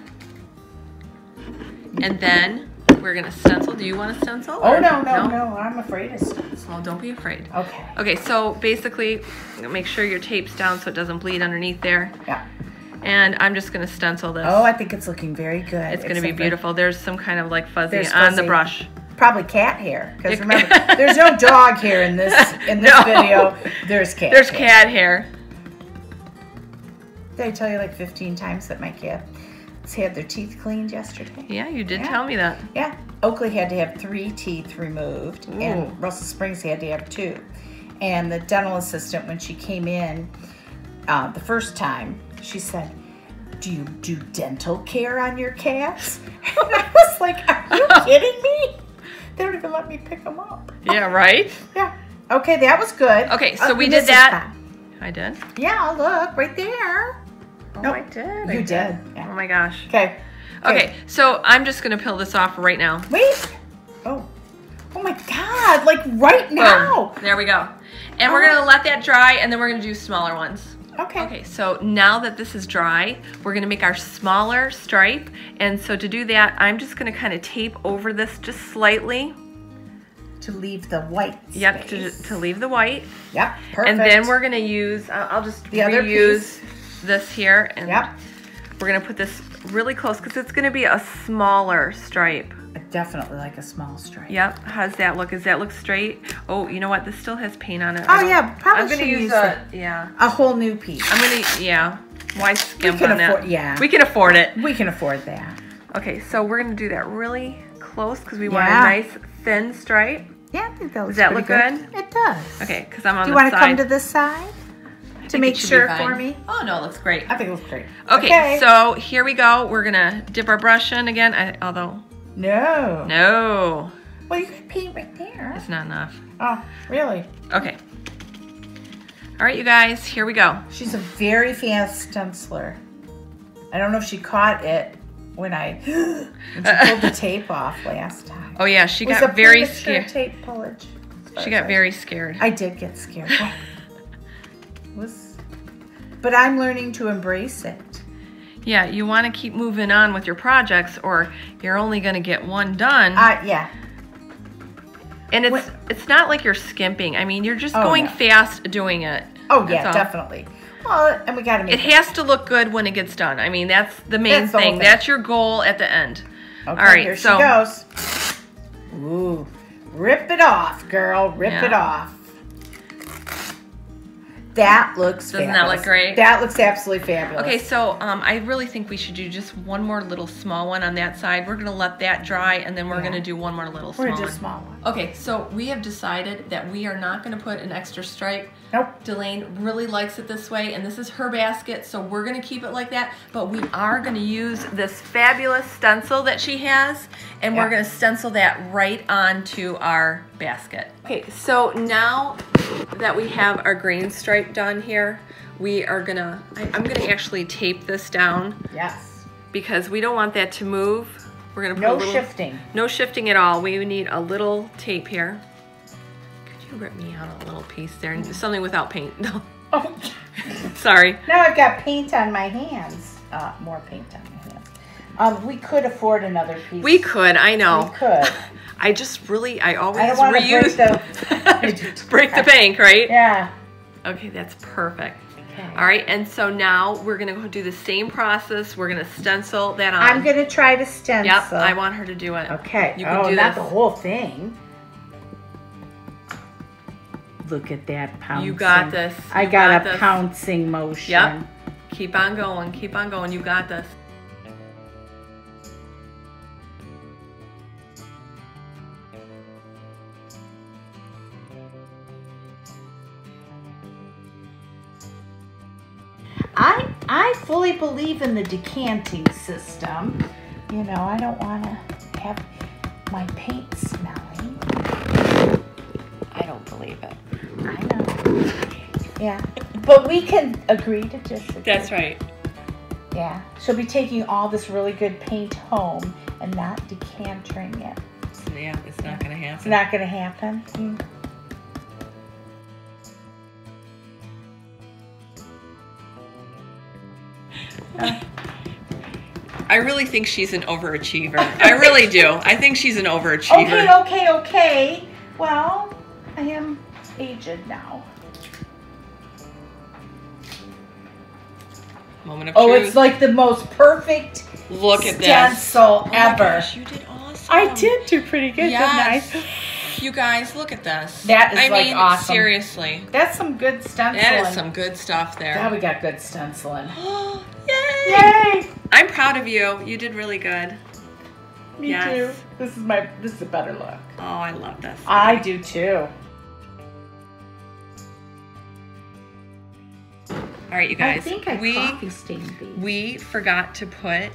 And then we're gonna stencil. Do you want a stencil? Oh or- no, no, no! I'm afraid of stuff. Well, don't be afraid. Okay. Okay, so basically, make sure your tape's down so it doesn't bleed underneath there. Yeah. And I'm just gonna stencil this. Oh, I think it's looking very good. it's gonna be except for beautiful. There's some kind of like fuzzy There's on the brush. Probably cat hair, because remember, there's no dog hair in this in this No. video. There's cat. There's hair. cat hair. Did I tell you like 15 times that my cats had their teeth cleaned yesterday? Yeah, you did Yeah. tell me that. Yeah. Oakley had to have three teeth removed, Ooh. and Russell Springs had to have two. And the dental assistant, when she came in uh, the first time, she said, Do you do dental care on your cats? And I was like, Are you kidding me? They don't even let me pick them up. Yeah, right? Yeah. Okay, that was good. Okay, so Uh, we did that. I did. Yeah, look, right there. Oh, Nope. I did. I You did. Oh my gosh. Okay. Okay, so I'm just gonna peel this off right now. Wait. Oh. Oh my God! Like right now. Boom. There we go. And we're Oh. gonna let that dry and then we're gonna do smaller ones. Okay. Okay, so now that this is dry, we're gonna make our smaller stripe. And so to do that, I'm just gonna kind of tape over this just slightly. To leave the white. Yep, to, to leave the white. Yep. Perfect. And then we're gonna use, I'll I'll just The other reuse this here. And Yep. we're gonna put this really close because it's gonna be a smaller stripe. I definitely like a small stripe. Yep. How's that look? Does that look straight? Oh, you know what? This still has paint on it. Oh, yeah, probably I'm gonna use, use a yeah. A whole new piece. I'm gonna yeah. Why skimp can on that? yeah. We can afford it. We can afford that. Okay, so we're gonna do that really close because we want a nice thin stripe. Yeah, I think that looks that look good? It does. Okay, because I'm on the side. Do you want to come to this side to make it should be sure for me? Oh no, it looks great. I think it looks great. Okay, so here we go. We're gonna dip our brush in again. I, although no. no, Well, you can paint right there. it's not enough. Oh, really? Okay. All right, you guys, here we go. She's a very fast stenciler. I don't know if she caught it when I when she pulled the tape off last time. Oh yeah, she got very scared. tape pullage. far She got I- very scared. I did get scared. Was, but I'm learning to embrace it. Yeah, you want to keep moving on with your projects, or you're only gonna get one done. Uh, yeah. and it's it's not like you're skimping. I mean, you're just Oh, going no. fast doing it. Oh That's yeah, all. definitely. Well, and we got to make It has to look good when it gets done. I mean, that's the main That's the thing. thing. That's your goal at the end. Okay, All right, here so- she goes. Ooh, rip it off, girl. Rip Yeah. it off. That looks Doesn't that look great? That looks absolutely fabulous. Okay, so um, I really think we should do just one more little small one on that side. We're gonna let that dry, and then we're Yeah. gonna do one more little we're small just one. small one. Okay, so we have decided that we are not gonna put an extra stripe. Nope. Delane really likes it this way, and this is her basket, so we're gonna keep it like that. But we are gonna use this fabulous stencil that she has, and we're gonna stencil that right onto our basket. Okay, so now that we have our grain stripe done here, we are gonna, I, I'm gonna actually tape this down Yes. because we don't want that to move. We're gonna put No little, shifting. no shifting at all. We need a little tape here. Could you rip me out a little piece there? and Something without paint. No, Oh, sorry. now I've got paint on my hands. Uh, more paint on my hands. Um, we could afford another piece. We could, I know. We could. I just really, I always I to break reuse. the. break the bank, right? yeah. Okay, that's perfect. Okay. All right, and so now we're gonna go do the same process. We're gonna stencil that on. I'm gonna try to stencil. Yep, I want her to do it. Okay. You can oh, do not this. the whole thing. Look at that pouncing. You got this. I got, got a this. pouncing motion. Yep. Keep on going. Keep on going. You got this. I I fully believe in the decanting system. You know, I don't want to have my paint smelling. I don't believe it. I know. Yeah. But we can agree to disagree. That's right. Yeah. She'll be taking all this really good paint home and not decanting it. Yeah, it's not gonna happen. It's not going to happen. Mm. I really think she's an overachiever. I really do. I think she's an overachiever. Okay, okay, okay. Well, I am aged now. Moment of Oh, truth. it's like the most perfect Look at this. stencil Oh my ever. gosh, you did awesome. I did do pretty good, Yes. didn't I? You guys, look at this. That is, I like, mean, awesome. Seriously, That's some good stenciling. that is some good stuff there. we got good stenciling. Yay! Yay! I'm proud of you. You did really good. Me Yes. too. This is my this is a better look. Oh, I love this. I do too. All right, you guys. I think I we coffee stained these. we forgot to put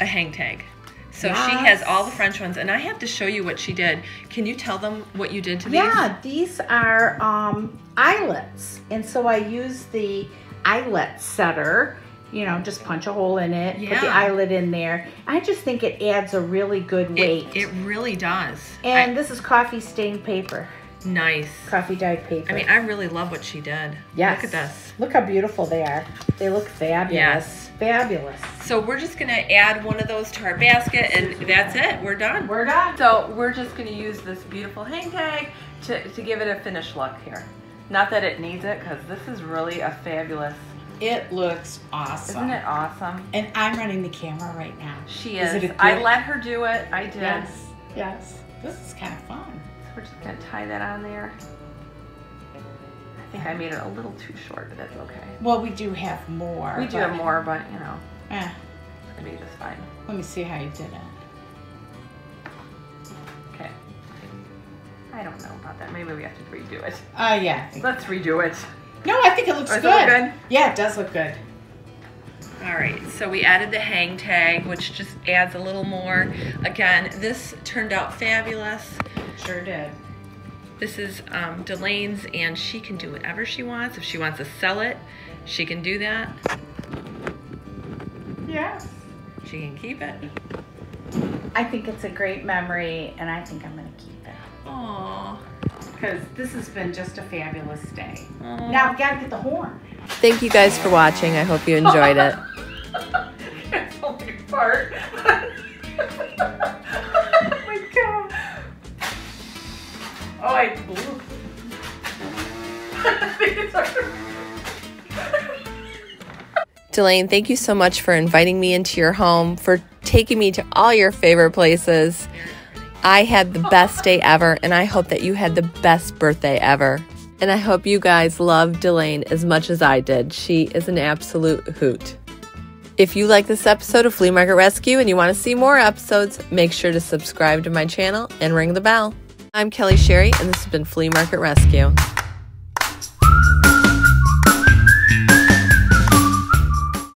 a hang tag. So she has all the French ones, and I have to show you what she did. Can you tell them what you did to these? Yeah, these are um, eyelets, and so I use the eyelet setter. You know, just punch a hole in it, put the Yeah. eyelet in there. I just think it adds a really good weight. It, it really does. and I- this is coffee stained paper, nice. coffee dyed paper. I mean, I really love what she did. yes. Look at this. Look how beautiful they are. They look fabulous. Yes. Fabulous. So we're just gonna add one of those to our basket, and that's it. We're done. We're done. So we're just gonna use this beautiful hang tag to, to give it a finished look here. Not that it needs it, because this is really a fabulous, It looks awesome. isn't it awesome? And I'm running the camera right now. She Is is. it a I good- let her do it. I did. Yes. Yes. This is kind of fun. So we're just gonna tie that on there. I think I made it a little too short, but that's okay. Well, we do have more. We do have more, but you know, Eh, it's gonna be just fine. let me see how you did it. Okay. I don't know about that. Maybe we have to redo it. Oh, yeah. Let's redo it. No, I think it looks Does it look good? Yeah, it does look good. All right, so we added the hang tag, which just adds a little more. Again, this turned out fabulous. Sure did. This is um, Delaine's, and she can do whatever she wants. If she wants to sell it, she can do that. Yes. She can keep it. I think it's a great memory, and I think I'm going to keep it. Aww. Because this has been just a fabulous day. Aw. Now, I've got to get the horn. Thank you guys for watching. I hope you enjoyed it. It's only part. oh my god. Oh, I blew. Delane, thank you so much for inviting me into your home, for taking me to all your favorite places. I had the best day ever, and I hope that you had the best birthday ever. And I hope you guys love Delane as much as I did. She is an absolute hoot. If you like this episode of Flea Market Rescue and you want to see more episodes, make sure to subscribe to my channel and ring the bell. I'm Kelly Sherry, and this has been Flea Market Rescue.